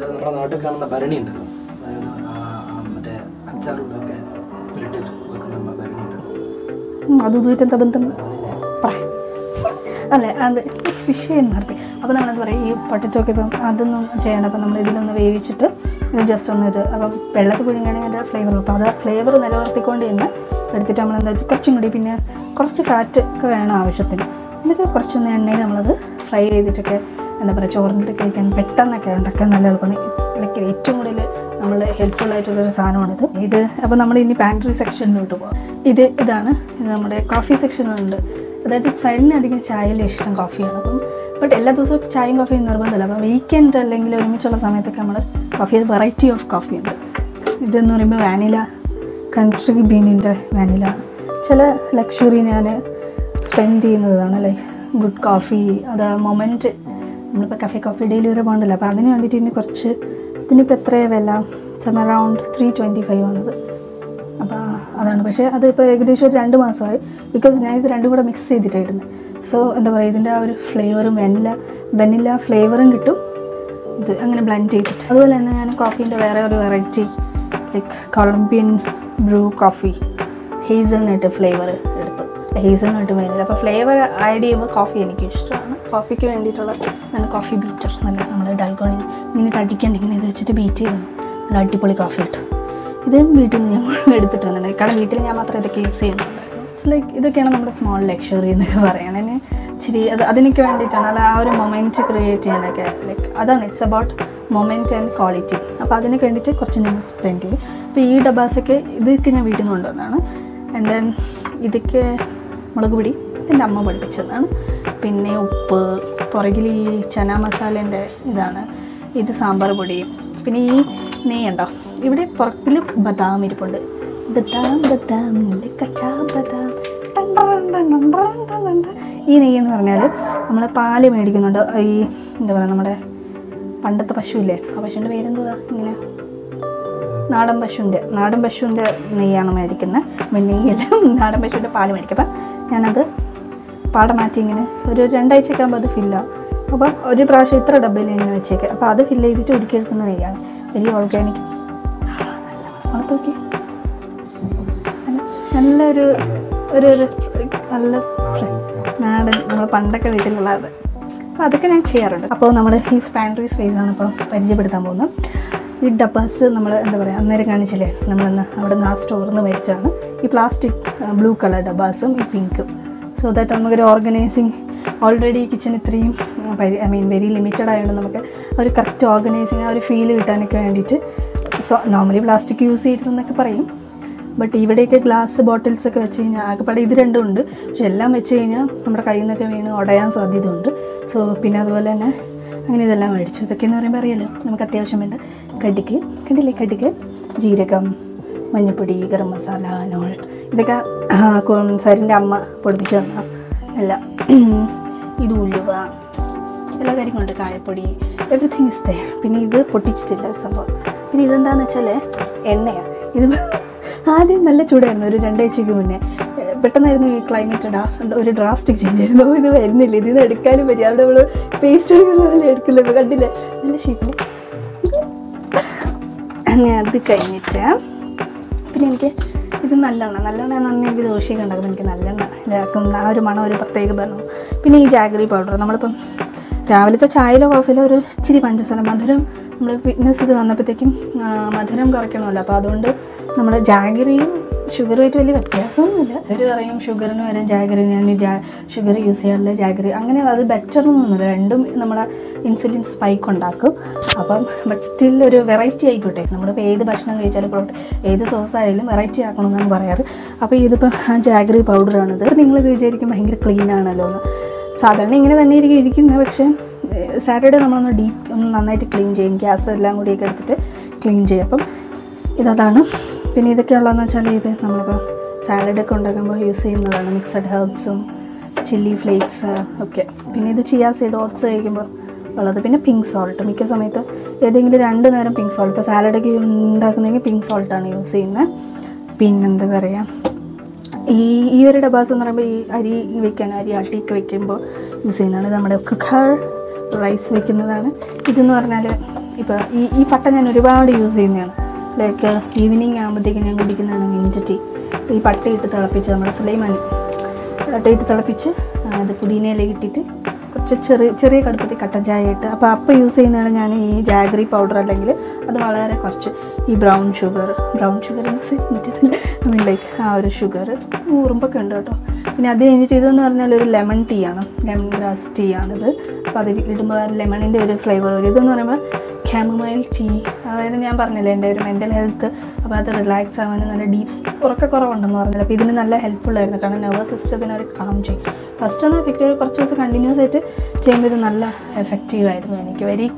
നമ്മുടെ നാട്ടിൽ കാണുന്ന ഭരണി ഉണ്ടല്ലോ. മറ്റേ അച്ചാറും ഇതൊക്കെ അത് എന്താ ബന്ധം? പറ. അല്ലേ അത് വിഷയം നടത്തി അപ്പോൾ നമ്മളെന്താ പറയുക ഈ പൊട്ടറ്റോ ഒക്കെ ഇപ്പം അതൊന്നും ചെയ്യണ്ട. അപ്പം നമ്മൾ ഇതിലൊന്ന് വേവിച്ചിട്ട് ഇത് ജസ്റ്റ് ഒന്ന് ഇത് അപ്പം വെള്ളത്തിൽ പുഴുങ്ങുകയാണെങ്കിൽ അതിന്റെ ഫ്ലേവർ അപ്പോൾ അത് ഫ്ലേവർ നിലനിർത്തിക്കൊണ്ട് തന്നെ എടുത്തിട്ട് നമ്മൾ എന്താ വെച്ചാൽ കുറച്ചും കൂടി പിന്നെ കുറച്ച് ഫാറ്റ് ഒക്കെ വേണം ആവശ്യത്തിന്. എന്നിട്ട് കുറച്ചൊന്ന് എണ്ണയിൽ നമ്മളത് ഫ്രൈ ചെയ്തിട്ടൊക്കെ എന്താ പറയുക ചോറിന്റെ കഴിക്കാൻ പെട്ടെന്നൊക്കെ ഉണ്ടാക്കാൻ നല്ല എളുപ്പമാണ് ലൈക്ക് ഏറ്റവും കൂടുതൽ നമ്മൾ ഹെൽപ്ഫുൾ ആയിട്ടുള്ളൊരു സാധനമാണിത്. ഇത് അപ്പോൾ നമ്മൾ ഇനി പാൻട്രി സെക്ഷനിലോട്ട് പോകാം ഇത് ഇതാണ് ഇത് നമ്മുടെ കോഫി സെക്ഷനുണ്ട് അതായത് അധികം ചായയിൽ ഇഷ്ടം കോഫിയാണ് അപ്പം ബട്ട് എല്ലാ ദിവസവും ചായയും കോഫിയും നിർബന്ധമില്ല. അപ്പം വീക്കെൻഡ് അല്ലെങ്കിൽ ഒരുമിച്ചുള്ള സമയത്തൊക്കെ നമ്മൾ കോഫി വെറൈറ്റി ഓഫ് കോഫി ഉണ്ട്. ഇതെന്ന് പറയുമ്പോൾ വാനില കൺട്രി ബീനിന്റെ വാനില ചില ലക്ഷറി ഞാൻ സ്പെൻഡ് ചെയ്യുന്നതാണ് ലൈക്ക് ഗുഡ് കോഫി അത് മൊമെന്റ് നമ്മളിപ്പോൾ കഫേ കോഫി ഡെയിലി വരെ പോകണ്ടല്ലോ. അപ്പോൾ അതിന് വേണ്ടിയിട്ട് ഇനി കുറച്ച് ഇതിനിപ്പോൾ എത്രയാണ് വില? Some around three twenty five ആണത്. അപ്പോൾ അതാണ്. പക്ഷേ അതിപ്പോൾ ഏകദേശം ഒരു രണ്ട് മാസമായി. ബിക്കോസ് ഞാൻ ഇത് രണ്ടും കൂടെ മിക്സ് ചെയ്തിട്ടായിരുന്നു. സോ എന്താ പറയുക ഇതിന്റെ ആ ഒരു ഫ്ലേവറും വെനില വെനില ഫ്ലേവറും കിട്ടും. ഇത് അങ്ങനെ ബ്ലെൻഡ് ചെയ്തിട്ട്. അതുപോലെ തന്നെ ഞാൻ കോഫീന്റെ വേറെ ഒരു variety like Colombian Bru coffee hazelnut flavour എടുത്തു. ഹേസൽനട്ട് വേനില്ല അപ്പോൾ ഫ്ലേവർ ആഡ് ചെയ്യുമ്പോൾ കോഫി എനിക്ക് ഇഷ്ടമാണ്. കോഫിക്ക് വേണ്ടിയിട്ടുള്ള നല്ല കോഫി ബീറ്റർ നല്ല നമ്മൾ ഡൽഗോണി ഇങ്ങനെ അടിക്കണ്ട ഇത് വെച്ചിട്ട് ബീറ്റ് ചെയ്യണം നല്ല അടിപൊളി കോഫി കിട്ടും. ഇത് വീട്ടിൽ നിന്ന് ഞാൻ എടുത്തിട്ട് വന്നിട്ടുണ്ട് കാരണം വീട്ടിൽ ഞാൻ മാത്രമേ ഇതൊക്കെ യൂസ് ചെയ്യുന്നുണ്ടായിരുന്നു ഇറ്റ്സ് ലൈക്ക് ഇതൊക്കെയാണ് നമ്മുടെ സ്മോൾ ലക്ഷറി എന്നൊക്കെ പറയുന്നത്. ഇച്ചിരി അത് അതിനൊക്കെ വേണ്ടിയിട്ടാണ് അല്ല ആ ഒരു മൊമെന്റ് ക്രിയേറ്റ് ചെയ്യാനൊക്കെ. ലൈക്ക് അതാണ്. It's about moment and quality അപ്പോൾ അതിനൊക്കെ വേണ്ടിയിട്ട് കുറച്ച് ഞാൻ സ്പെൻഡ് ചെയ്യും. അപ്പോൾ ഈ ഡബാസൊക്കെ ഇതൊക്കെ ഞാൻ വീട്ടിൽ നിന്ന് കൊണ്ടുവന്നതാണ്. ആൻഡ് ദെൻ ഇതൊക്കെ മുളക് പൊടി എന്റെ അമ്മ പഠിപ്പിച്ചതാണ്. പിന്നെ ഉപ്പ് പുറകിൽ ഈ ചന മസാലേന്റെ ഇതാണ്. ഇത് സാമ്പാർ പൊടിയും. പിന്നെ ഈ നെയ്യുണ്ടോ ഇവിടെ പുറപ്പിൽ ബദാം ഇരിപ്പുണ്ട്. ബദാം ബദാം കച്ചാ ബദാം. ഈ നെയ്യ് എന്ന് പറഞ്ഞാൽ നമ്മൾ പാൽ മേടിക്കുന്നുണ്ട്. ഈ എന്താ പറയുക നമ്മുടെ പണ്ടത്തെ പശുവില്ലേ? ആ പശുവിന്റെ പേരെന്തുവാ? ഇങ്ങനെ. നാടൻ പശുവിന്റെ നാടൻ പശുവിന്റെ നെയ്യാണ് മേടിക്കുന്നത് നെയ്യല്ല നാടൻ പശുവിന്റെ പാൽ മേടിക്കും. അപ്പം ഞാനത് പാട മാറ്റി ഇങ്ങനെ ഒരു രണ്ടാഴ്ചയൊക്കെ ആകുമ്പോൾ അത് ഫില്ലാവും അപ്പം ഒരു പ്രാവശ്യം ഇത്ര ഡബ്ബയിൽ ഇങ്ങനെ വെച്ചേക്കാം. അപ്പോൾ അത് ഫില്ല് ചെയ്തിട്ട് ഒരുക്കിയെടുക്കുന്ന നെയ്യാണ്. വലിയ ഓർഗാനിക് മണത്ത് നോക്കി നല്ലൊരു ഒരു നല്ല നാടൻ നമ്മൾ പണ്ടൊക്കെ വീട്ടിലുള്ളത്. അപ്പോൾ അതൊക്കെ ഞാൻ ചെയ്യാറുണ്ട്. അപ്പോൾ നമ്മൾ ഈ സ്പാൻഡറി സ്പേസ് ആണ് ഇപ്പോൾ പരിചയപ്പെടുത്താൻ പോകുന്നത്. ഈ ഡബ്ബാസ് നമ്മൾ എന്താ പറയുക അന്നേരം കാണിച്ചില്ലേ? നമ്മളന്ന് അവിടെ നിന്ന് ആ സ്റ്റോറിൽ നിന്ന് മേടിച്ചാണ് ഈ പ്ലാസ്റ്റിക് ബ്ലൂ കളർ ഡബ്ബാസും ഈ പിങ്കും സോ ദാറ്റ് നമുക്കൊരു ഓർഗനൈസിങ് ഓൾറെഡി കിച്ചൺ ഇത്രയും ഐ മീൻ വെരി ലിമിറ്റഡ് ആയതുകൊണ്ട് നമുക്ക് ഒരു കറക്റ്റ് ഓർഗനൈസിങ് ആ ഒരു ഫീൽ കിട്ടാനൊക്കെ വേണ്ടിയിട്ട് സോ നോർമലി പ്ലാസ്റ്റിക് യൂസ് ചെയ്തിരുന്നൊക്കെ പറയും. ബട്ട് ഇവിടെയൊക്കെ ഗ്ലാസ് ബോട്ടിൽസൊക്കെ വെച്ച് കഴിഞ്ഞാൽ ആകെപ്പാടെ ഇത് രണ്ടും ഉണ്ട്. പക്ഷെ എല്ലാം വെച്ച് കഴിഞ്ഞാൽ നമ്മുടെ കയ്യിൽ നിന്നൊക്കെ വീണ് ഉടയാൻ സാധ്യതയുണ്ട്. സോ പിന്നെ അതുപോലെ തന്നെ അങ്ങനെ ഇതെല്ലാം മേടിച്ചു. ഇതൊക്കെ എന്ന് പറയുമ്പോൾ അറിയാലോ നമുക്ക് അത്യാവശ്യം വേണ്ട കടിക്ക് കണ്ടില്ലേ കടിക്ക് ജീരകം മഞ്ഞപ്പൊടി ഗരം മസാല നോൾ ഇതൊക്കെ സാരിന്റെ അമ്മ പൊടിപ്പിച്ച് തന്ന. എല്ലാം ഇത് ഉലുവ എല്ലാ കാര്യങ്ങളുണ്ട്. കായപ്പൊടി എവറിഥിങ് ഇസ് ദയർ പിന്നെ ഇത് പൊട്ടിച്ചിട്ടില്ല സംഭവം. പിന്നെ ഇതെന്താന്ന് വെച്ചാൽ എണ്ണയാണ് ഇത് ആദ്യം നല്ല ചൂടായിരുന്നു ഒരു രണ്ടാഴ്ചയ്ക്ക് മുന്നേ. പെട്ടെന്നായിരുന്നു ഈ ക്ലൈമറ്റ് ഡാ ഒരു ഡ്രാസ്റ്റിക് ചേഞ്ച് ആയിരുന്നു. ഇത് വരുന്നില്ല. ഇതിൽ നിന്ന് എടുക്കാനും വരിക അവിടെ നമ്മൾ പേസ്റ്റ് പോലെ എടുക്കില്ല? കണ്ടില്ല? നല്ല ഷേപ്പിൽ അങ്ങനെ അത് കഴിഞ്ഞിട്ട് പിന്നെ എനിക്ക് ഇത് നല്ലെണ്ണ. നല്ലെണ്ണ എന്ന് പറഞ്ഞാൽ എനിക്ക് ദോശയൊക്കെ എനിക്ക് നല്ലെണ്ണ ഇതാക്കും ആ ഒരു മണം ഒരു പ്രത്യേകത പറഞ്ഞു. പിന്നെ ഈ ജാഗറി പൗഡർ നമ്മളിപ്പം രാവിലത്തെ ചായയിലോ കോഫിയിലോ ഒരു ഇച്ചിരി പഞ്ചസാര മധുരം നമ്മൾ ഫിറ്റ്നസ് ഇത് വന്നപ്പോഴത്തേക്കും മധുരം കുറയ്ക്കണമല്ലോ. അപ്പോൾ അതുകൊണ്ട് നമ്മൾ ജാഗറിയും ഷുഗറുമായിട്ട് വലിയ വ്യത്യാസമൊന്നുമില്ല. അവർ പറയും ഷുഗറിന് വരെ ജാഗറി ഞാൻ ജാ ഷുഗർ യൂസ് ചെയ്യാറില്ല ജാഗരി. അങ്ങനെ അത് ബെറ്റർ ഒന്നുമില്ല രണ്ടും നമ്മുടെ ഇൻസുലിൻ സ്പൈക്ക് ഉണ്ടാക്കും. അപ്പം ബട്ട് സ്റ്റിൽ ഒരു വെറൈറ്റി ആയിക്കോട്ടെ. നമ്മളിപ്പോൾ ഏത് ഭക്ഷണം കഴിച്ചാലും പ്രോട്ടീൻ ഏത് സോസ് ആയാലും വെറൈറ്റി ആക്കണമെന്നാണ് പറയാറ്. അപ്പോൾ ഇതിപ്പോൾ ആ ജാഗറി പൗഡറാണിത് നിങ്ങളിത് വിചാരിക്കും ഭയങ്കര ക്ലീൻ ആണല്ലോ എന്ന്. സാധാരണ ഇങ്ങനെ തന്നെ ആയിരിക്കും ഇരിക്കുന്നത്. പക്ഷേ സാറ്റർഡേ നമ്മളൊന്ന് ഡീപ്പ് ഒന്ന് നന്നായിട്ട് ക്ലീൻ ചെയ്യും. ഗ്യാസ് എല്ലാം കൂടിയൊക്കെ എടുത്തിട്ട് ക്ലീൻ ചെയ്യും. അപ്പം ഇതതാണ്. പിന്നെ ഇതൊക്കെ ഉള്ളതെന്ന് വെച്ചാൽ ഇത് നമ്മളിപ്പോൾ സാലഡൊക്കെ ഉണ്ടാക്കുമ്പോൾ യൂസ് ചെയ്യുന്നതാണ്. മിക്സഡ് ഹെർബ്സും ചില്ലി ഫ്ലേക്സ് ഒക്കെ. പിന്നെ ഇത് ചിയാ സൈഡ് ഓട്സ് കഴിക്കുമ്പോൾ ഉള്ളത്. പിന്നെ പിങ്ക് സോൾട്ട്. മിക്ക സമയത്ത് ഏതെങ്കിലും രണ്ട് നേരം പിങ്ക് സോൾട്ട്. സാലഡ് സാലഡൊക്കെ ഉണ്ടാക്കുന്നെങ്കിൽ പിങ്ക് സോൾട്ടാണ് യൂസ് ചെയ്യുന്നത്. പിന്നെന്താ പറയുക ഈ ഈ ഒരു ഡബാസ് എന്ന് പറയുമ്പോൾ ഈ അരി വെക്കാൻ അരി ആട്ടിയൊക്കെ വെക്കുമ്പോൾ യൂസ് ചെയ്യുന്നതാണ്. നമ്മുടെ കുക്കർ റൈസ് വെക്കുന്നതാണ്. ഇതെന്ന് പറഞ്ഞാൽ ഇപ്പോൾ ഈ ഈ പട്ട ഞാൻ ഒരുപാട് യൂസ് ചെയ്യുന്നതാണ്. ലൈക്ക് ഈവനിങ് ആകുമ്പോഴത്തേക്കും ഞാൻ കുടിക്കുന്നതാണ് മിന്റ് ടീ ഈ പട്ടയിട്ട് തിളപ്പിച്ച് നമ്മുടെ സുലൈമാനി പട്ടയിട്ട് തിളപ്പിച്ച് അത് പുതിനയിലേക്ക് ഇട്ടിട്ട് കുറച്ച് ചെറിയ ചെറിയ കടുപ്പത്തിൽ കട്ടൻ ചായ ഇട്ട്. അപ്പോൾ അപ്പം യൂസ് ചെയ്യുന്നതാണ് ഞാൻ ഈ ജാഗ്രി പൗഡർ അല്ലെങ്കിൽ അത് വളരെ കുറച്ച് ഈ brown sugar brown sugar I mean like ആ ഒരു ഷുഗർ ഉറുമ്പൊക്കെ ഉണ്ട് കേട്ടോ. പിന്നെ അത് കഴിഞ്ഞിട്ട് ഇതെന്ന് പറഞ്ഞാൽ ഒരു ലെമൺ ടീ ആണ്. ലെമൺ ഗ്രാസ് ടീ ആണിത്. അപ്പോൾ അത് ഇടുമ്പോൾ ലെമണിന്റെ ഒരു ഫ്ലേവർ വരും. ഇതെന്ന് പറയുമ്പോൾ ക്യാമമൈൽ ടീ അതായത് ഞാൻ പറഞ്ഞില്ലേ എന്റെ ഒരു മെന്റൽ ഹെൽത്ത് അപ്പോൾ അത് റിലാക്സ് ആവാൻ നല്ല ഡീപ്സ് ഉറക്കക്കുറവുണ്ടെന്ന് പറഞ്ഞില്ല. അപ്പോൾ ഇതിന് നല്ല ഹെൽപ്ഫുൾ കാരണം നെർവസ് സിസ്റ്റത്തിനെ ഒരു കാം ചെയ്യും ഫസ്റ്റ് ഒന്ന് എഫക്റ്റ് കുറച്ച് ദിവസം കണ്ടിന്യൂസ് ആയിട്ട് ചെയ്യുമ്പോൾ ഇത് നല്ല എഫക്റ്റീവ് ആയിരുന്നു. എനിക്ക് വെരി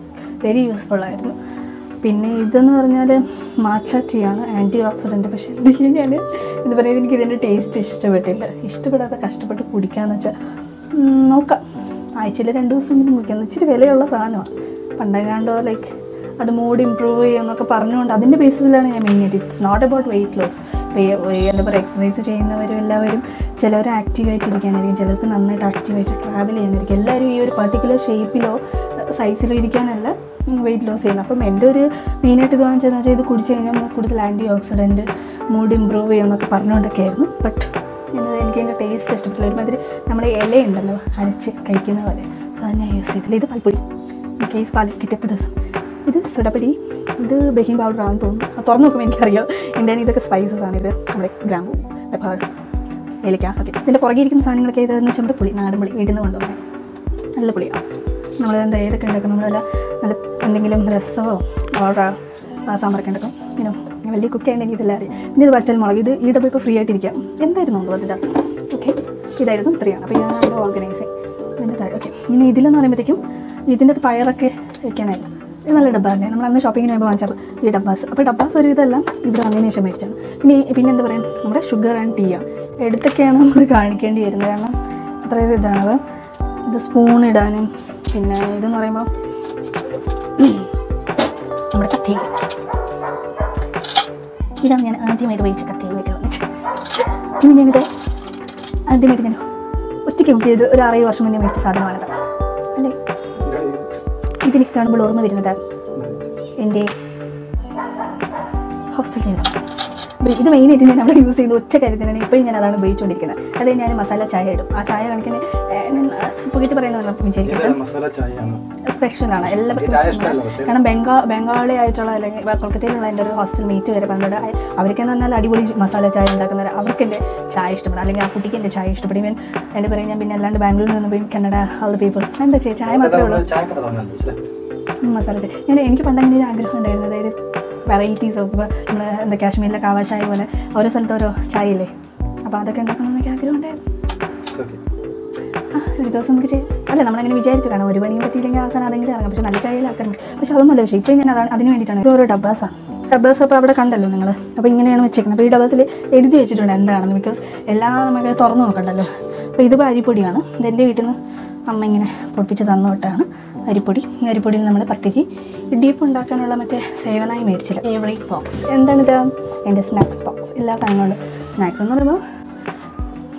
വെരി യൂസ്ഫുൾ ആയിരുന്നു. പിന്നെ ഇതെന്ന് പറഞ്ഞാൽ മാച്ച ടീ ആണ് ആന്റി ഓക്സിഡന്റ് പക്ഷേ എന്തെങ്കിലും ഞാൻ എന്ന് പറയുന്നത് എനിക്ക് ഇതിന്റെ ടേസ്റ്റ് ഇഷ്ടപ്പെട്ടില്ല. ഇഷ്ടപ്പെടാതെ കഷ്ടപ്പെട്ട് കുടിക്കാന്ന് വെച്ചാൽ നോക്കാം. ആഴ്ചയിൽ രണ്ട് ദിവസം മുമ്പ് കുടിക്കാം ഇച്ചിരി വിലയുള്ള സാധനമാണ് പണ്ടെങ്ങാണ്ടോ ലൈക്ക് അത് മൂഡ് ഇമ്പ്രൂവ് ചെയ്യുമെന്നൊക്കെ പറഞ്ഞുകൊണ്ട് അതിന്റെ ബേസിസിലാണ് ഞാൻ മെയിനായിട്ട്. It's not about weight loss എന്താ പറയുക എക്സസൈസ് ചെയ്യുന്നവരും എല്ലാവരും ചിലർ ആക്റ്റീവായിട്ടിരിക്കാനായിരിക്കും ചിലർക്ക് നന്നായിട്ട് ആക്റ്റീവായിട്ട് ട്രാവൽ ചെയ്യാനായിരിക്കും. എല്ലാവരും ഈ ഒരു പർട്ടിക്കുലർ ഷേപ്പിലോ സൈസിലോ ഇരിക്കാനല്ല വെയിറ്റ് ലോസ് ചെയ്യുന്നത്. അപ്പം എന്റെ ഒരു മെയിനായിട്ട് ഇത് വാങ്ങിച്ചതെന്ന് വെച്ചാൽ ഇത് കുടിച്ച് കഴിഞ്ഞാൽ കൂടുതൽ ആന്റി ഓക്സിഡന്റ് മൂഡ് ഇമ്പ്രൂവ് ചെയ്യുമെന്നൊക്കെ പറഞ്ഞുകൊണ്ടൊക്കെ ആയിരുന്നു. ബട്ട് എനിക്ക് അതിന്റെ ടേസ്റ്റ് ഇഷ്ടപ്പെട്ടില്ല. ഒരുമാതിരി നമ്മൾ ഇലയുണ്ടല്ലോ അരച്ച് കഴിക്കുന്ന പോലെ. സോ അത് ഞാൻ യൂസ് ചെയ്തില്ല ഇത് പാൽപ്പൊടി. കേസ് പാൽ കിട്ടിയത്തെ ദിവസം. ഇത് സുടപടി. ഇത് ബേക്കിംഗ് പൗഡർ ആണെന്ന് തോന്നുന്നു തുറന്നു നോക്കുമ്പോൾ എനിക്കറിയാം. എന്റെ ഇതൊക്കെ സ്പൈസസ് ആണ്. ഇത് നമ്മുടെ ഗ്രാമ്പു പെപ്പർ ഏലക്ക ഓക്കെ. ഇതിന്റെ പുറകെ ഇരിക്കുന്ന സാധനങ്ങളൊക്കെ ഏതാണെന്ന് വെച്ചാൽ നമ്മുടെ പുളി നാടൻ പുളി വീട്ടിൽ നിന്ന് കൊണ്ടുപോകുന്നത് നല്ല പുളിയാണ് നമ്മൾ എന്താ ഏതൊക്കെ ഉണ്ടാക്കും? നമ്മളല്ല നല്ല എന്തെങ്കിലും രസമോ? ഓർഡർ സാമ്പാറൊക്കെ ഉണ്ടാക്കും. പിന്നെ വലിയ കുക്ക് ചെയ്യണമെങ്കിൽ ഇതെല്ലാം അറിയാം. പിന്നെ ഇത് വറ്റൽ മുളക്. ഇത് ഈ ഡബിൾ ഇപ്പോൾ ഫ്രീ ആയിട്ടിരിക്കാം. എന്തായിരുന്നു ഉണ്ടോ അതിന്റെ ഓക്കെ. ഇതായിരുന്നു ഇത്രയാണ്. അപ്പോൾ ഞാൻ ഓർഗനൈസ് ഓർഗനൈസിങ് ഇതിന്റെ താഴെ ഓക്കെ. ഇനി ഇതിലെന്ന് പറയുമ്പോഴത്തേക്കും ഇതിന്റെ പയറൊക്കെ വെക്കാനായിരുന്നു. ഇത് നല്ല ഡബ്ബ തന്നെ. നമ്മൾ അന്ന് ഷോപ്പിങ്ങിന് വേണ്ടി വാങ്ങിച്ചാൽ ഈ ഡബ്ബാസ്. അപ്പോൾ ഡബ്ബാസ് ഒരു ഇതെല്ലാം ഇവിടെ വന്നതിന് ശേഷം മേടിച്ചാണ് പിന്നെ പിന്നെ എന്താ പറയുക നമ്മുടെ ഷുഗർ ആൻഡ് ടീ ആണ് എടുത്തൊക്കെയാണ് നമ്മൾ കാണിക്കേണ്ടി വരുന്നത്. കാരണം അത്രയും ഇതാണ്. ഇത് സ്പൂൺ ഇടാനും പിന്നെ ഇതെന്ന് പറയുമ്പോൾ നമ്മുടെ കത്തി. ഇതാണ് ഞാൻ ആദ്യമായിട്ട് ഉപയോഗിച്ച കത്തി. വീട്ടിൽ ഞാനിത് ആദ്യമായിട്ട് ഞാൻ ഒറ്റയ്ക്ക് കുക്ക് ചെയ്ത് ഒരു അറേ വർഷം മുന്നേ മേടിച്ച സാധനമാണിത്. ഇതെനിക്ക് കാണുമ്പോൾ ഓർമ്മ വരുന്നത്. എന്റെ ഹോസ്റ്റൽ ജീവിതം. ഇത് മെയിനായിട്ട് ഞാൻ അവിടെ യൂസ് ചെയ്യുന്ന ഒറ്റ കാര്യത്തിനാണ് ഇപ്പോഴും ഞാൻ അതാണ് ഉപയോഗിച്ചുകൊണ്ടിരിക്കുന്നത്. അതായത് ഞാൻ മസാല ചായ ഇടും. ആ ചായ കണക്കിന് പുകറ്റി പറയുന്ന വിചാരിക്കുന്നത് സ്പെഷ്യലാണ് എല്ലാവർക്കും കാരണം ബംഗാൾ ബംഗാളി ആയിട്ടുള്ള അല്ലെങ്കിൽ കൊൽക്കത്തയിലുള്ള എന്റെ ഒരു ഹോസ്റ്റൽ മീറ്റ് വരെ പണ്ട് അവർക്കെന്ന് പറഞ്ഞാൽ അടിപൊളി മസാല ചായ ഉണ്ടാക്കുന്നവർ അവർക്ക് എന്റെ ചായ ഇഷ്ടപ്പെടും. അല്ലെങ്കിൽ ആ കുട്ടിക്ക് എന്റെ ചായ ഇഷ്ടപ്പെടും. ഞാൻ എന്താ പറയുക ഞാൻ പിന്നെ അല്ലാണ്ട് ബാംഗ്ലൂരിൽ നിന്ന് പോയി കന്നഡ ആൾ പീപ്പിൾ എന്താ ചെയ്യുക ചായ മാത്രമേ ഉള്ളൂ. മസാല ചായ. ഞാൻ എനിക്ക് പണ്ടങ്ങനെ ഒരു ആഗ്രഹം ഉണ്ടായിരുന്നു. അതായത് വെറൈറ്റീസ് ഓഫ് ഇപ്പോൾ നമ്മൾ എന്താ കാശ്മീരിലെ കാവ ചായ പോലെ ഓരോ സ്ഥലത്ത് ഓരോ ചായ ഇല്ലേ അപ്പോൾ അതൊക്കെ ഉണ്ടാക്കണമെന്നൊക്കെ ആഗ്രഹം ഉണ്ടായിരുന്നു. ഒരു ദിവസം നമുക്ക് ചെയ്യാം. അല്ല നമ്മളങ്ങനെ വിചാരിച്ചു കാണാം. ഒരു പണിയും പറ്റിയില്ലെങ്കിൽ ആക്കാൻ അതെങ്കിലും ഇറങ്ങാം. പക്ഷെ നല്ല ചായയിലാക്കാൻ പക്ഷെ അതൊന്നുമല്ല പക്ഷേ ഇപ്പം ഞാൻ അതാണ്. അതിന് വേണ്ടിയിട്ടാണ്. ഇത് ഓരോ ഡബ്ബാസാണ് ഡബ്ബേഴ്സ് അപ്പോൾ അവിടെ കണ്ടല്ലോ നിങ്ങൾ അപ്പോൾ ഇങ്ങനെയാണ് വെച്ചേക്കുന്നത്. അപ്പോൾ ഈ ഡബ്ബേസിൽ എഴുതി വെച്ചിട്ടുണ്ട് എന്താണെന്ന്. ബിക്കോസ് എല്ലാം നമുക്ക് തുറന്നു നോക്കണ്ടല്ലോ. അപ്പോൾ ഇത് അരിപ്പൊടിയാണ്. ഇതെന്റെ വീട്ടിൽ നിന്ന് അമ്മ ഇങ്ങനെ പൊട്ടിച്ച് തന്നു വിട്ടാണ് അരിപ്പൊടി. അരിപ്പൊടിയിൽ നമ്മൾ പത്തിരി ഇടിയപ്പം ഉണ്ടാക്കാനുള്ള മറ്റേ സേവനായി മേടിച്ചില്ല. ഫേവറേറ്റ് ബോക്സ് എന്താണിത് എന്റെ സ്നാക്സ് ബോക്സ് എല്ലാ സാധനങ്ങളും. സ്നാക്സ് എന്ന് പറയുമ്പോൾ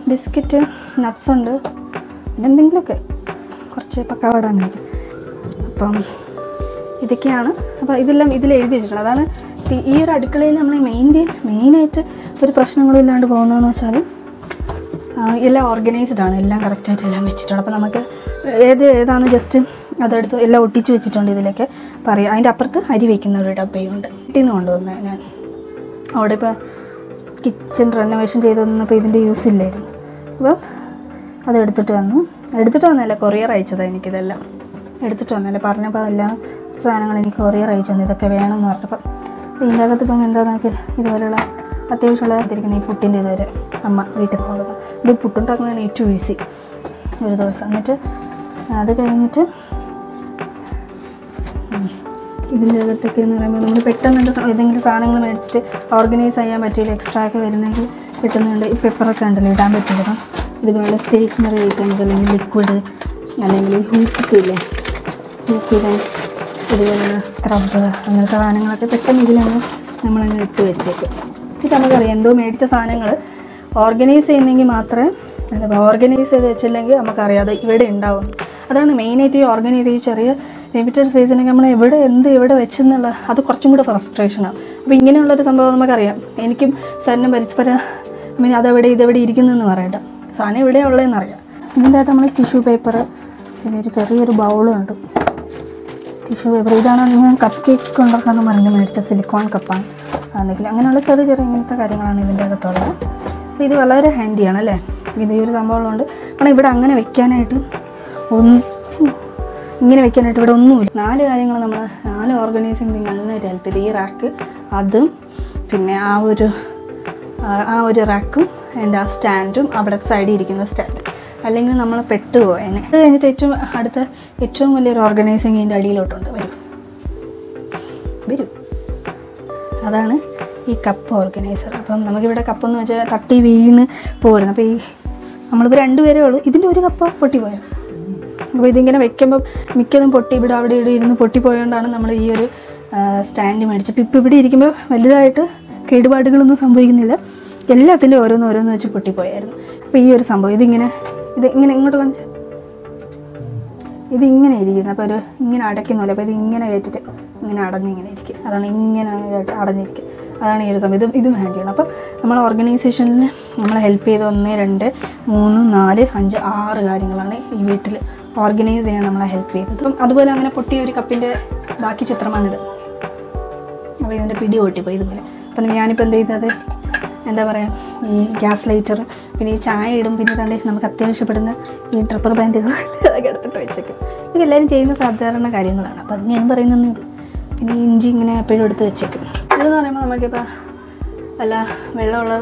ബിസ്ക്കറ്റ് നട്ട്സ് ഉണ്ട്. പിന്നെ എന്തെങ്കിലുമൊക്കെ. കുറച്ച് പക്കാവട അങ്ങനെയൊക്കെ. അപ്പം ഇതൊക്കെയാണ്. അപ്പോൾ ഇതെല്ലാം ഇതിൽ എഴുതി വെച്ചിട്ടുണ്ട്. അതാണ് ഈ- ഒരു അടുക്കളയിൽ നമ്മൾ മെയിന്റെ മെയിനായിട്ട് ഒരു പ്രശ്നങ്ങളും ഇല്ലാണ്ട് പോകുന്നതെന്ന് വെച്ചാൽ എല്ലാം ഓർഗനൈസ്ഡ് ആണ്. എല്ലാം കറക്റ്റായിട്ട് എല്ലാം വെച്ചിട്ടുണ്ട്. അപ്പോൾ നമുക്ക് ഏത് ഏതാണ് ജസ്റ്റ് അതെടുത്ത് എല്ലാം ഒട്ടിച്ച് വെച്ചിട്ടുണ്ട് ഇതിലൊക്കെ. പറയാം അതിന്റെ അപ്പുറത്ത് അരി വയ്ക്കുന്ന ഒരു ഡബ്ബയുണ്ട്. വീട്ടിൽ നിന്ന് കൊണ്ടുവന്നത് ഞാൻ അവിടെ ഇപ്പോൾ കിച്ചൺ റെനോവേഷൻ ചെയ്ത് തന്നപ്പോൾ ഇതിന്റെ യൂസ് ഇല്ലായിരുന്നു. അപ്പം അതെടുത്തിട്ട് വന്നു. എടുത്തിട്ട് വന്നല്ല കൊറിയർ അയച്ചതാണ് എനിക്കിതെല്ലാം. എടുത്തിട്ട് വന്നല്ല പറഞ്ഞപ്പോൾ എല്ലാ സാധനങ്ങളും എനിക്ക് കൊറിയർ അയച്ചു തന്നു. ഇതൊക്കെ വേണമെന്ന് പറഞ്ഞപ്പോൾ ഇതിന്റെ അകത്ത് ഇപ്പം എന്താ നമുക്ക് ഇതുപോലെയുള്ള അത്യാവശ്യമുള്ള ഇരിക്കുന്ന ഈ പുട്ടിന്റെ ഇതുവരെ അമ്മ വീട്ടിൽ നിന്ന് കൊണ്ടുവന്നു ഇത് പുട്ടുണ്ടാക്കുന്നതാണ് ഏറ്റവും ഈസി ഒരു ദിവസം. എന്നിട്ട് അത് കഴിഞ്ഞിട്ട്. ഇതിന്റെ അകത്തൊക്കെ എന്ന് പറയുമ്പോൾ നമ്മൾ പെട്ടെന്ന് ഏതെങ്കിലും സാധനങ്ങൾ മേടിച്ചിട്ട് ഓർഗനൈസ് ചെയ്യാൻ പറ്റിയില്ല എക്സ്ട്രാ ഒക്കെ വരുന്നെങ്കിൽ പെട്ടെന്നുണ്ട് ഈ പേപ്പറൊക്കെ ഉണ്ടല്ലോ ഇടാൻ പറ്റില്ല. ഇതുപോലെ സ്റ്റേഷനറി ഐറ്റംസ് അല്ലെങ്കിൽ ലിക്വിഡ് അല്ലെങ്കിൽ ഹൂക്കൊക്കെ ഇല്ലേ ഹൂക്ക് ഇടാൻ ഇതുപോലുള്ള സ്ക്രബ് അങ്ങനത്തെ സാധനങ്ങളൊക്കെ പെട്ടെന്ന് ഇതിലങ്ങ് നമ്മളങ്ങ് ഇട്ട് വെച്ചേക്കും. ഇത് നമുക്കറിയാം എന്തോ മേടിച്ച സാധനങ്ങൾ ഓർഗനൈസ് ചെയ്യുന്നെങ്കിൽ മാത്രമേ എന്താ ഓർഗനൈസ് ചെയ്ത് വെച്ചില്ലെങ്കിൽ നമുക്കറിയാതെ ഇവിടെ ഉണ്ടാവും. അതാണ് മെയിനായിട്ട് ഈ ഓർഗനൈസ് ഈ ചെറിയ ലിമിറ്റഡ് സ്പേസിനൊക്കെ നമ്മൾ എവിടെ എന്ത് എവിടെ വെച്ചെന്നുള്ള അത് കുറച്ചും കൂടെ ഫ്രസ്ട്രേഷനാണ് അപ്പോൾ ഇങ്ങനെയുള്ളൊരു സംഭവം നമുക്കറിയാം. എനിക്കും സാറിനും പരസ്പരം മീൻ അതെവിടെ ഇതെവിടെ ഇരിക്കുന്നതെന്ന് പറയണ്ട. സാധനം എവിടെയാണ് ഉള്ളതെന്ന് അറിയാം ഇതിന്റെ അകത്ത് നമ്മൾ ടിഷ്യൂ പേപ്പർ പിന്നെ ഒരു ചെറിയൊരു ബൗളും ഉണ്ട്. ടിഷ്യൂ പേപ്പർ ഇതാണ് ഞാൻ കപ്പ് കേക്ക് ഉണ്ടാക്കാമെന്ന് പറഞ്ഞ് മേടിച്ച സിലിക്കോൺ കപ്പാണ് അന്നെങ്കിൽ അങ്ങനെയുള്ള ചെറിയ ചെറിയ ഇങ്ങനത്തെ കാര്യങ്ങളാണ് ഇതിന്റെ അകത്തുള്ളത്. അപ്പോൾ ഇത് വളരെ ഹാൻഡിയാണ് അല്ലേ? ഇത് ഒരു സംഭവമുള്ളതുകൊണ്ട് കാരണം ഇവിടെ അങ്ങനെ വെക്കാനായിട്ട് ഒന്നും ഇങ്ങനെ വെക്കാനായിട്ട് ഇവിടെ ഒന്നുമില്ല. നാല് കാര്യങ്ങൾ നമ്മൾ നാല് ഓർഗനൈസിങ് തിങ് നന്നായിട്ട് ഹെൽപ്പ് ചെയ്ത് ഈ റാക്ക് അതും പിന്നെ ആ ഒരു ആ- ഒരു റാക്കും എന്റെ ആ സ്റ്റാൻഡും അവിടെ സൈഡിൽ ഇരിക്കുന്ന സ്റ്റാൻഡ് അല്ലെങ്കിൽ നമ്മൾ പെട്ടുപോയേനെ അത് കഴിഞ്ഞിട്ട് ഏറ്റവും അടുത്ത ഏറ്റവും വലിയൊരു ഓർഗനൈസിങ് ഇതിന്റെ അടിയിലോട്ടുണ്ട്. വരും. വരും. അതാണ് ഈ കപ്പ് ഓർഗനൈസർ അപ്പം നമുക്കിവിടെ കപ്പെന്ന് വെച്ചാൽ തട്ടി വീണ് പോരുന്നു. അപ്പോൾ ഈ നമ്മളിപ്പോൾ രണ്ടുപേരേ ഉള്ളൂ. ഇതിന്റെ ഒരു കപ്പ് പൊട്ടിപ്പോയോ? അപ്പോൾ ഇതിങ്ങനെ വെക്കുമ്പോൾ മിക്കതും പൊട്ടി ഇവിടെ അവിടെ ഇവിടെ ഇരുന്ന് പൊട്ടിപ്പോയതുകൊണ്ടാണ് നമ്മൾ ഈ ഒരു സ്റ്റാൻഡ് മേടിച്ചത്. അപ്പോൾ ഇപ്പോൾ ഇവിടെ ഇരിക്കുമ്പോൾ വലുതായിട്ട് കേടുപാടുകളൊന്നും സംഭവിക്കുന്നില്ല. എല്ലാത്തിന്റെ ഓരോന്ന് ഓരോന്ന് വെച്ച് പൊട്ടിപ്പോയായിരുന്നു. അപ്പോൾ ഈ ഒരു സംഭവം ഇതിങ്ങനെ ഇത് ഇങ്ങനെ ഇങ്ങോട്ട് കാണിച്ച്. ഇതിങ്ങനെ ഇരിക്കുന്നത് അപ്പോൾ ഒരു ഇങ്ങനെ അടയ്ക്കുന്നില്ല അപ്പോൾ ഇത് ഇങ്ങനെ കയറ്റിട്ട് ഇങ്ങനെ അടഞ്ഞിങ്ങനെ ഇരിക്കുക. അതാണ് ഇങ്ങനെ അടഞ്ഞിരിക്കുക. അതാണ് ഈ ഒരു സമയം. ഇതും ഇതും ഹാൻഡ് ചെയ്യണം. അപ്പം നമ്മൾ ഓർഗനൈസേഷനിൽ നമ്മളെ ഹെൽപ്പ് ചെയ്ത് ഒന്ന് രണ്ട് മൂന്ന് നാല് അഞ്ച് ആറ് കാര്യങ്ങളാണ് ഈ വീട്ടിൽ ഓർഗനൈസ് ചെയ്യാൻ നമ്മളെ ഹെൽപ്പ് ചെയ്തത്. അപ്പം അതുപോലെ അങ്ങനെ പൊട്ടിയ ഒരു കപ്പിന്റെ ബാക്കി ചിത്രമാണിത്. അപ്പോൾ ഇതിന്റെ പിടി പൊട്ടിപ്പോയി ഇതുപോലെ. അപ്പം ഞാനിപ്പോൾ എന്ത് ചെയ്തത്? എന്താ പറയുക ഈ ഗ്യാസ് ലൈറ്റർ പിന്നെ ഈ ചായ ഇടും പിന്നെ തന്നെ നമുക്ക് അത്യാവശ്യപ്പെടുന്ന ഈ ട്രിപ്പർ ബാൻഡുകൾ അതൊക്കെ എടുത്തിട്ട് വെച്ചേക്കും. ഇതെല്ലാവരും ചെയ്യുന്ന സാധാരണ കാര്യങ്ങളാണ്. അപ്പോൾ അത് ഞാൻ പറയുന്നതേ ഈ ഇഞ്ചി ഇങ്ങനെ എപ്പോഴും എടുത്ത് വെച്ചേക്കും. ഇതെന്ന് പറയുമ്പോൾ നമുക്കിപ്പോൾ വല്ല വെള്ളമുള്ള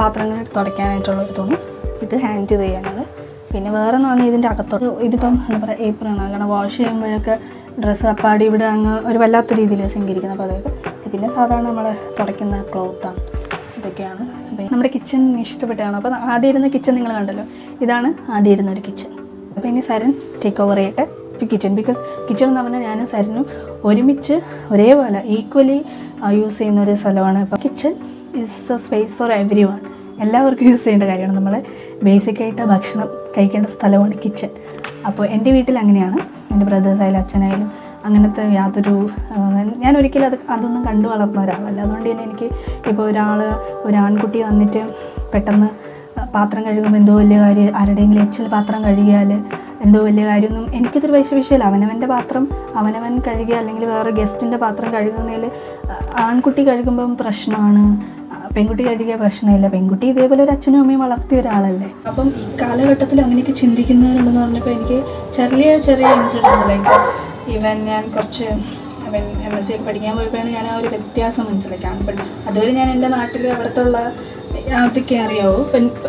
പാത്രങ്ങൾ തുടയ്ക്കാനായിട്ടുള്ള ഒരു തുണി ഇത് ഹാൻഡ് ചെയ്യാനുള്ളത്. പിന്നെ വേറെ എന്ന് പറഞ്ഞാൽ ഇതിന്റെ അകത്തോട്ട് ഇതിപ്പം എന്താ പറയുക ആണ്. കാരണം വാഷ് ചെയ്യുമ്പോഴൊക്കെ ഡ്രസ്സ് അപ്പാടി ഇവിടെ അങ്ങ് ഒരു വല്ലാത്ത രീതിയിൽ സിങ്കിരിക്കുന്നത് അപ്പോൾ അതൊക്കെ പിന്നെ സാധാരണ നമ്മൾ തുടയ്ക്കുന്ന ക്ലോത്താണ് ഇതൊക്കെയാണ്. നമ്മുടെ കിച്ചൺ ഇഷ്ടപ്പെട്ടാണ് അപ്പോൾ ആദ്യം ഇരുന്ന കിച്ചൺ നിങ്ങൾ കണ്ടല്ലോ. ഇതാണ് ആദ്യം ഇരുന്ന ഒരു കിച്ചൺ അപ്പോൾ ഇനി സരൻ ടേക്ക് ഓവർ ചെയ്യട്ടെ. കിച്ചൺ ബിക്കോസ് കിച്ചൺ എന്ന് പറഞ്ഞാൽ ഞാനും സരനും ഒരുമിച്ച് ഒരേപോലെ ഈക്വലി യൂസ് ചെയ്യുന്ന ഒരു സ്ഥലമാണ്. അപ്പോൾ kitchen is a space for everyone എല്ലാവർക്കും യൂസ് ചെയ്യേണ്ട കാര്യമാണ്. നമ്മൾ ബേസിക്കായിട്ട് ഭക്ഷണം കഴിക്കേണ്ട സ്ഥലമാണ് കിച്ചൺ അപ്പോൾ എന്റെ വീട്ടിൽ അങ്ങനെയാണ്. എന്റെ ബ്രദേഴ്സായാലും അച്ഛനായാലും അങ്ങനത്തെ യാതൊരു ഞാൻ ഒരിക്കലും അത് അതൊന്നും കണ്ടു വളർന്ന ഒരാളല്ല. അതുകൊണ്ട് തന്നെ എനിക്ക് ഇപ്പോൾ ഒരാൾ ഒരാൺകുട്ടി വന്നിട്ട് പെട്ടെന്ന് പാത്രം കഴുകുമ്പോൾ എന്തോ വലിയ കാര്യം ആരുടെയെങ്കിലും എച്ചിൽ പാത്രം കഴുകിയാൽ എന്തോ വലിയ കാര്യമൊന്നും എനിക്കിതൊരു വിഷ വിഷയമല്ല അവനവന്റെ പാത്രം അവനവൻ കഴുകുക അല്ലെങ്കിൽ വേറെ ഗസ്റ്റിന്റെ പാത്രം കഴുകുന്നതിൽ ആൺകുട്ടി കഴുകുമ്പം പ്രശ്നമാണ്. പെൺകുട്ടി കഴുകിയ പ്രശ്നമില്ല. പെൺകുട്ടി ഇതേപോലെ ഒരു അച്ഛനും അമ്മയും വളർത്തിയ ഒരാളല്ലേ. അപ്പം ഈ കാലഘട്ടത്തിൽ അങ്ങനെയൊക്കെ ചിന്തിക്കുന്നവരുണ്ടെന്ന് പറഞ്ഞപ്പോൾ എനിക്ക് ചെറിയ ചെറിയ ഇൻസിഡൻസ് ലൈക്ക് ഈവൻ ഞാൻ കുറച്ച് എം എസ് സി ഒക്കെ പഠിക്കാൻ പോയപ്പോഴാണ് ഞാൻ ആ ഒരു വ്യത്യാസം മനസ്സിലാക്കാം ബട്ട് അതുവരെ ഞാൻ എന്റെ നാട്ടിൽ അവിടുത്തെ അതൊക്കെ അറിയാവൂ.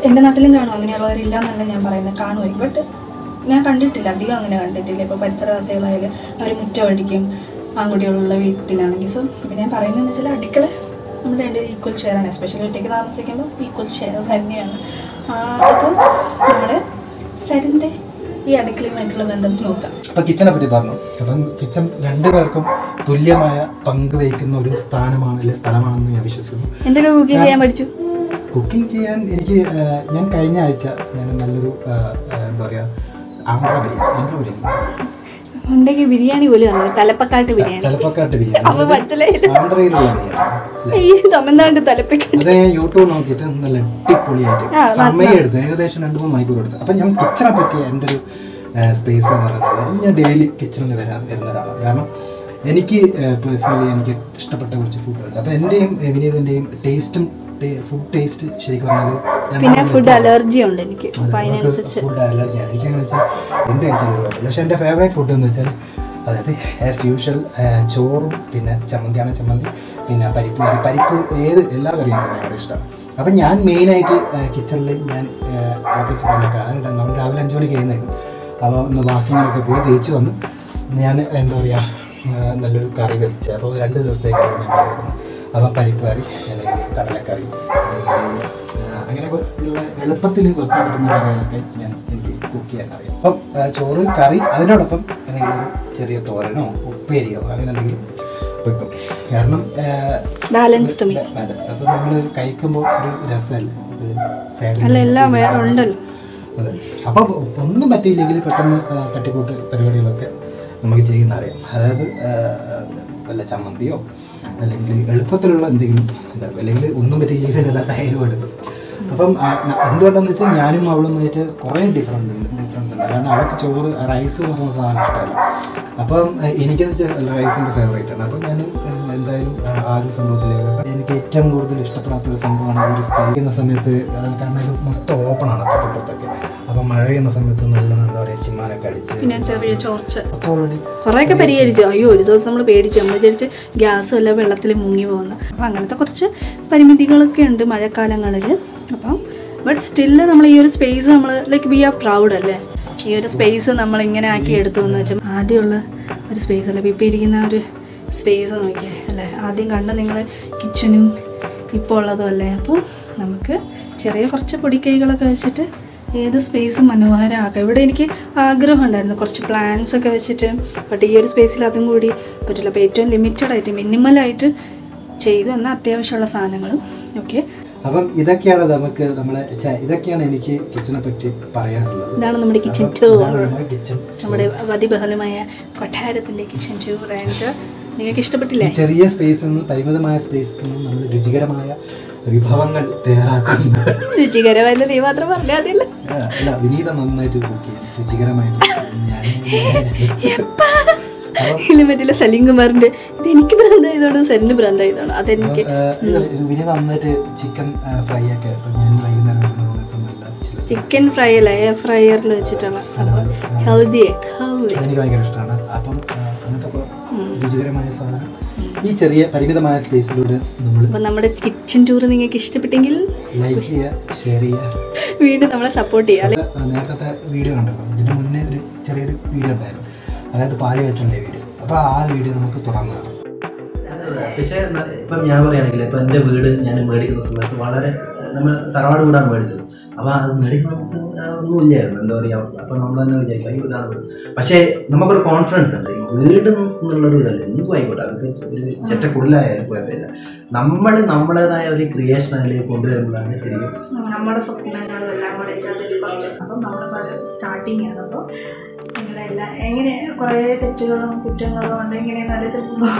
എന്റെ നാട്ടിലും കാണും. അങ്ങനെയുള്ളവരില്ല എന്നല്ല ഞാൻ പറയുന്നത്. കാണുമായിരിക്കും. ബട്ട് ഞാൻ കണ്ടിട്ടില്ല അധികം അങ്ങനെ കണ്ടിട്ടില്ല. ഇപ്പോൾ പരിസരവാസികളായാലും അവർ മുറ്റമടിക്കും ആൺകുട്ടികളുള്ള വീട്ടിലാണെങ്കിൽ. സോ ഇപ്പം ഞാൻ പറയുന്നതെന്ന് വെച്ചാൽ അടുക്കള നമ്മുടെ രണ്ട് ഈക്വൽ ഷെയറാണ് എസ്പെഷ്യലി ഒറ്റയ്ക്ക് താമസിക്കുമ്പോൾ ഈക്വൽ ഷെയർ തന്നെയാണ്. അപ്പോൾ നമ്മൾ സരിന്റെ ഈ അടുക്കളയുമായിട്ടുള്ള ബന്ധം നോക്കാം. അപ്പൊ കിച്ചനെ പറ്റി പറഞ്ഞു. അപ്പം കിച്ചൺ രണ്ടുപേർക്കും തുല്യമായ പങ്ക് വഹിക്കുന്ന ഒരു സ്ഥാനമാണ് അല്ലെങ്കിൽ സ്ഥലമാണെന്ന് ഞാൻ വിശ്വസിക്കുന്നു. എന്തൊക്കെ കുക്കിംഗ് ചെയ്യാൻ പഠിച്ചു? കുക്കിംഗ് ചെയ്യാൻ എനിക്ക് ഞാൻ കഴിഞ്ഞ ആഴ്ച ഞാൻ നല്ലൊരു എന്താ പറയുക ഉണ്ടെങ്കിൽ ബിരിയാണി പോലും അറിയില്ല തലപ്പക്കാട്ട് ബിരിയാണി. തലപ്പക്കാട്ട് അപ്പൊ ബിരിയാണി മനസ്സിലായില്ല ആന്ധ്രയിലുള്ള ബിരിയാണി ഈ തമിഴ്നാട് തലപ്പക്കാട്ട് അത് ഞാൻ യൂട്യൂബ് നോക്കിയിട്ട് നല്ല അടിപൊളിയായിട്ട് സമയം എടുത്ത് ഏകദേശം രണ്ട് മൂന്ന് മണിക്കൂർ എടുത്ത്. അപ്പം ഞാൻ കിച്ചണെ പറ്റി എന്റെ ഒരു സ്പേസ് എന്ന് പറയുന്നത് ഞാൻ ഡെയിലി കിച്ചണിൽ വരാൻ വരുന്ന ഒരാളാണ്. കാരണം എനിക്ക് പേഴ്സണലി എനിക്ക് ഇഷ്ടപ്പെട്ട കുറച്ച് ഫുഡുകൾ അപ്പോൾ എന്റെയും വിനീതിന്റെയും ടേസ്റ്റും ഫുഡ് ടേസ്റ്റ് ശരിക്കും പറഞ്ഞാൽ പിന്നെ ഫുഡ് അലർജി ഉണ്ട് എനിക്ക്. അതിനനുസരിച്ച് ഫുഡ് അലർജിയാണ് എനിക്ക് അങ്ങനെ വെച്ചാൽ എന്ത് കഴിച്ചാലും പക്ഷേ എന്റെ ഫേവറേറ്റ് ഫുഡ് എന്ന് വെച്ചാൽ അതായത് ആസ് യൂഷ്വൽ ചോറും പിന്നെ ചമ്മന്തിയാണ് ചമ്മന്തി. പിന്നെ പരിപ്പ് കറി. പരിപ്പ് ഏത് എല്ലാ കറിയും ഭയങ്കര ഇഷ്ടമാണ് അപ്പം ഞാൻ മെയിനായിട്ട് കിച്ചണിൽ ഞാൻ ഓഫീസിൽ കൊണ്ടൊക്കെ നമ്മൾ രാവിലെ അഞ്ച് മണിക്ക് എഴുന്നേക്കും. അപ്പോൾ ഒന്ന് വാക്കിങ്ങിനൊക്കെ പോയി തിരിച്ചു വന്ന് ഞാൻ എന്താ പറയുക നല്ലൊരു കറി വെച്ച്. അപ്പോൾ രണ്ട് ദിവസത്തേക്കാണ് ഞാൻ കറി വെക്കുന്നത് അപ്പം പരിപ്പ് കറി കടലക്കറി. അങ്ങനെ എളുപ്പത്തിൽ വെക്കാൻ പറ്റുന്ന കറികളൊക്കെ ഞാൻ എനിക്ക് കുക്ക് ചെയ്യാൻ അറിയാം. അപ്പം ചോറ് കറി അതിനോടൊപ്പം എന്തെങ്കിലും ചെറിയ തോരനോ ഉപ്പേരിയോ അങ്ങനെ എന്തെങ്കിലും വെക്കും. കാരണം ബാലൻസ്ഡ് അതെ അപ്പം നമ്മൾ കഴിക്കുമ്പോൾ ഒരു രസമല്ലേ? അല്ല എല്ലാം ഉണ്ടല്ലോ. അതെ. അപ്പോൾ ഒന്നും പറ്റിയില്ലെങ്കിൽ പെട്ടെന്ന് തട്ടിക്കൂട്ട് പരിപാടികളൊക്കെ നമുക്ക് ചെയ്യുന്ന അറിയാം അതായത് വല്ല ചമ്മന്തിയോ അല്ലെങ്കിൽ എളുപ്പത്തിലുള്ള എന്തെങ്കിലും ഇതാക്കും അല്ലെങ്കിൽ ഒന്നും പറ്റിയില്ലെങ്കിൽ വല്ല തൈരും എടുക്കും അപ്പം എന്തുകൊണ്ടാണെന്ന് വെച്ചാൽ ഞാനും അവളുമായിട്ട് കുറേ ഡിഫറൻസ് ഉണ്ട് ഡിഫറൻസ് ഉണ്ട്. കാരണം അവൾക്ക് ചോറ് റൈസ് പറഞ്ഞ സാധനം ഇഷ്ടമല്ല. അപ്പം എനിക്കെന്ന് വെച്ചാൽ റൈസിന്റെ ഫേവറേറ്റ് ആണ്. അപ്പം ഞാനും എന്തായാലും ആ ഒരു സംഭവത്തിലേക്ക് എനിക്ക് ഏറ്റവും കൂടുതൽ ഇഷ്ടപ്പെടാത്തൊരു സംഭവമാണ് ഒരു ചെയ്യുന്ന സമയത്ത് കാരണം ഇത് മൊത്തം ഓപ്പണാണ് അപ്പുറത്തൊക്കെ അപ്പം മഴ ചെയ്യുന്ന സമയത്ത് നല്ല എന്താ പറയാ ചിമ്മാനൊക്കെ അടിച്ച് പിന്നെ ചെറിയ ചോർച്ച. കൊറേ ഒക്കെ പരിഹരിച്ചു. അയ്യോ ഒരു ദിവസം നമ്മൾ പേടിച്ചു. നമ്മൾ വിചാരിച്ച് ഗ്യാസും അല്ല വെള്ളത്തിൽ മുങ്ങി പോകുന്നു. അപ്പം അങ്ങനത്തെ കുറച്ച് പരിമിതികളൊക്കെ ഉണ്ട് മഴക്കാലങ്ങളിൽ അപ്പം ബട്ട് സ്റ്റില്ല് നമ്മൾ ഈ ഒരു സ്പേസ് നമ്മൾ ലൈക്ക് വി ആർ പ്രൗഡ് അല്ലേ? ഈ ഒരു സ്പേസ് നമ്മൾ ഇങ്ങനെ ആക്കി എടുത്തു എന്ന് വെച്ചാൽ ആദ്യമുള്ള ഒരു സ്പേസ് അല്ലേ? ഇപ്പോൾ ഇരിക്കുന്ന ഒരു സ്പേസ് നോക്കിയേ അല്ലേ? ആദ്യം കണ്ട നിങ്ങൾ കിച്ചനും ഇപ്പോൾ ഉള്ളതും അല്ലേ? അപ്പോൾ നമുക്ക് ചെറിയ കുറച്ച് പൊടിക്കൈകളൊക്കെ വെച്ചിട്ട് ഏത് സ്പേസ് മനോഹരമാക്കാം ഇവിടെ എനിക്ക് ആഗ്രഹം ഉണ്ടായിരുന്നു കുറച്ച് പ്ലാൻസ് ഒക്കെ വെച്ചിട്ട്. ബട്ട് ഈ ഒരു സ്പേസിൽ അതും കൂടി പറ്റില്ല. അപ്പോൾ ഏറ്റവും ലിമിറ്റഡ് ആയിട്ട് മിനിമലായിട്ട് ചെയ്തു എന്നാൽ അത്യാവശ്യമുള്ള സാധനങ്ങളും. ഓക്കെ അപ്പം ഇതൊക്കെയാണ് നമുക്ക് നമ്മളെ ഇതൊക്കെയാണ് എനിക്ക് കിച്ചനെ പറ്റി പറയാനുള്ളത്. ഇതാണ് നമ്മുടെ കിച്ചൺ അപ്പം ടൂർ നമ്മുടെ അതിബഹലമായ കൊട്ടാരത്തിന്റെ കിച്ചൺ ടൂർ ആൻഡ് നിങ്ങൾക്ക് ഇഷ്ടപ്പെട്ടില്ലേ? ചെറിയ സ്പേസിൽ നിന്ന് പരിമിതമായ സ്പേസിൽ നിന്ന് നമ്മൾ രുചികരമായ വിഭവങ്ങൾ തയ്യാറാക്കുന്ന രുചികരമല്ല നീ മാത്രം പറഞ്ഞാൽ മതിയല്ലോ. അല്ല വിനീത നന്നായിട്ട് കുക്ക് ചെയ്യും രുചികരമായിട്ട് ഇല്ല മറ്റില്ല സലീം കുമാറിന്റെ ഇത് എനിക്ക് ഭ്രാന്തായതാണോ സെറിന് ഭ്രാന്തായതാണോ അതെനിക്ക് വിനീത നന്നായിട്ട് ചിക്കൻ ഫ്രൈ ഒക്കെ ഞാൻ വൈകുന്നേരം ചിക്കൻ ഫ്രൈ അല്ല എയർ ഫ്രയറിൽ വെച്ചിട്ടുള്ള ഹെൽത്തി ഹെൽത്തി അതെനിക്ക് ഭയങ്കര ഇഷ്ടമാണ്. അപ്പം അങ്ങനത്തെ രുചികരമായ സാധനം ഈ ചെറിയ പരിമിതമായ സ്പേസിലൂടെ നമ്മൾ അപ്പോൾ നമ്മുടെ കിച്ചൺ ടൂർ നിങ്ങൾക്ക് ഇഷ്ടപ്പെട്ടെങ്കിൽ ലൈക്ക് ചെയ്യുക ഷെയർ ചെയ്യുക. വീണ്ടും നമ്മളെ സപ്പോർട്ട് ചെയ്യുക അല്ലേ? നേരത്തെ വീഡിയോ കണ്ടല്ലോ. ഇതിന് മുന്നേ ഒരു ചെറിയൊരു വീഡിയോ ഉണ്ടായിരുന്നു. അതായത് പാൽ വെച്ചതിന്റെ വീഡിയോ അപ്പോൾ ആ വീഡിയോ നമുക്ക് തുടങ്ങാം. പക്ഷേ ഇപ്പം ഞാൻ പറയുകയാണെങ്കിൽ ഇപ്പം എന്റെ വീട് ഞാൻ മേടിക്കുന്ന സമയത്ത് വളരെ നമ്മൾ തറവാട് വീടാണ് മേടിച്ചത്. അപ്പോൾ അത് മേടിക്കാൻ നമുക്ക് ഒന്നുമില്ലായിരുന്നു. എന്താ പറയുക അപ്പോൾ നമ്മൾ തന്നെ വിചാരിക്കും അയ്യോ ഇതാണ് പക്ഷേ നമുക്കൊരു കോൺഫിഡൻസ് ഉണ്ട്. വീട് എന്നുള്ളൊരു ഇതല്ല. എന്തും ആയിക്കോട്ടെ അതൊക്കെ ഒരു ചെറ്റക്കുടലായാലും കുഴപ്പമില്ല. നമ്മൾ നമ്മളേതായ ഒരു ക്രിയേഷൻ അതിലേക്ക് കൊണ്ടുവരുമ്പോഴാണ് ശരിക്കും. നമ്മുടെ സ്വപ്നങ്ങളും എല്ലാം കൂടെ അപ്പം നമ്മൾ സ്റ്റാർട്ടിങ് ആണ്. അപ്പോൾ എങ്ങനെ കുറേ തെറ്റുകളും കുറ്റങ്ങളും ഉണ്ട്. ഇങ്ങനെ നല്ല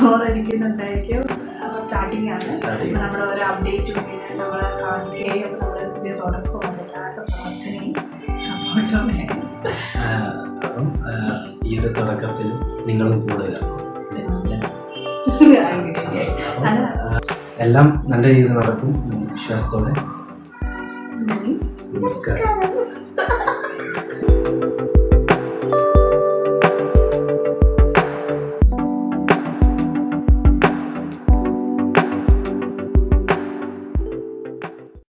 ബോറടിക്കുന്നുണ്ടായിരിക്കും സ്റ്റാർട്ടിങ് ആണ്. നമ്മൾ നമ്മുടെ ഓരോ അപ്ഡേറ്റും പിന്നെ നമ്മളെ കാണിക്കുകയും പുതിയ തുടക്കമുണ്ട് എല്ലാവരുടെ പ്രാർത്ഥനയും സപ്പോർട്ടും അപ്പം ഈ ഒരു തുടക്കത്തിൽ നിങ്ങളും കൂടെ വരണം. അല്ലേ? അങ്ങനെയൊക്കെ. അപ്പം, അല്ല, ആഹ് എല്ലാം നല്ല രീതിയിൽ നടക്കും വിശ്വാസത്തോടെ നമസ്കാരം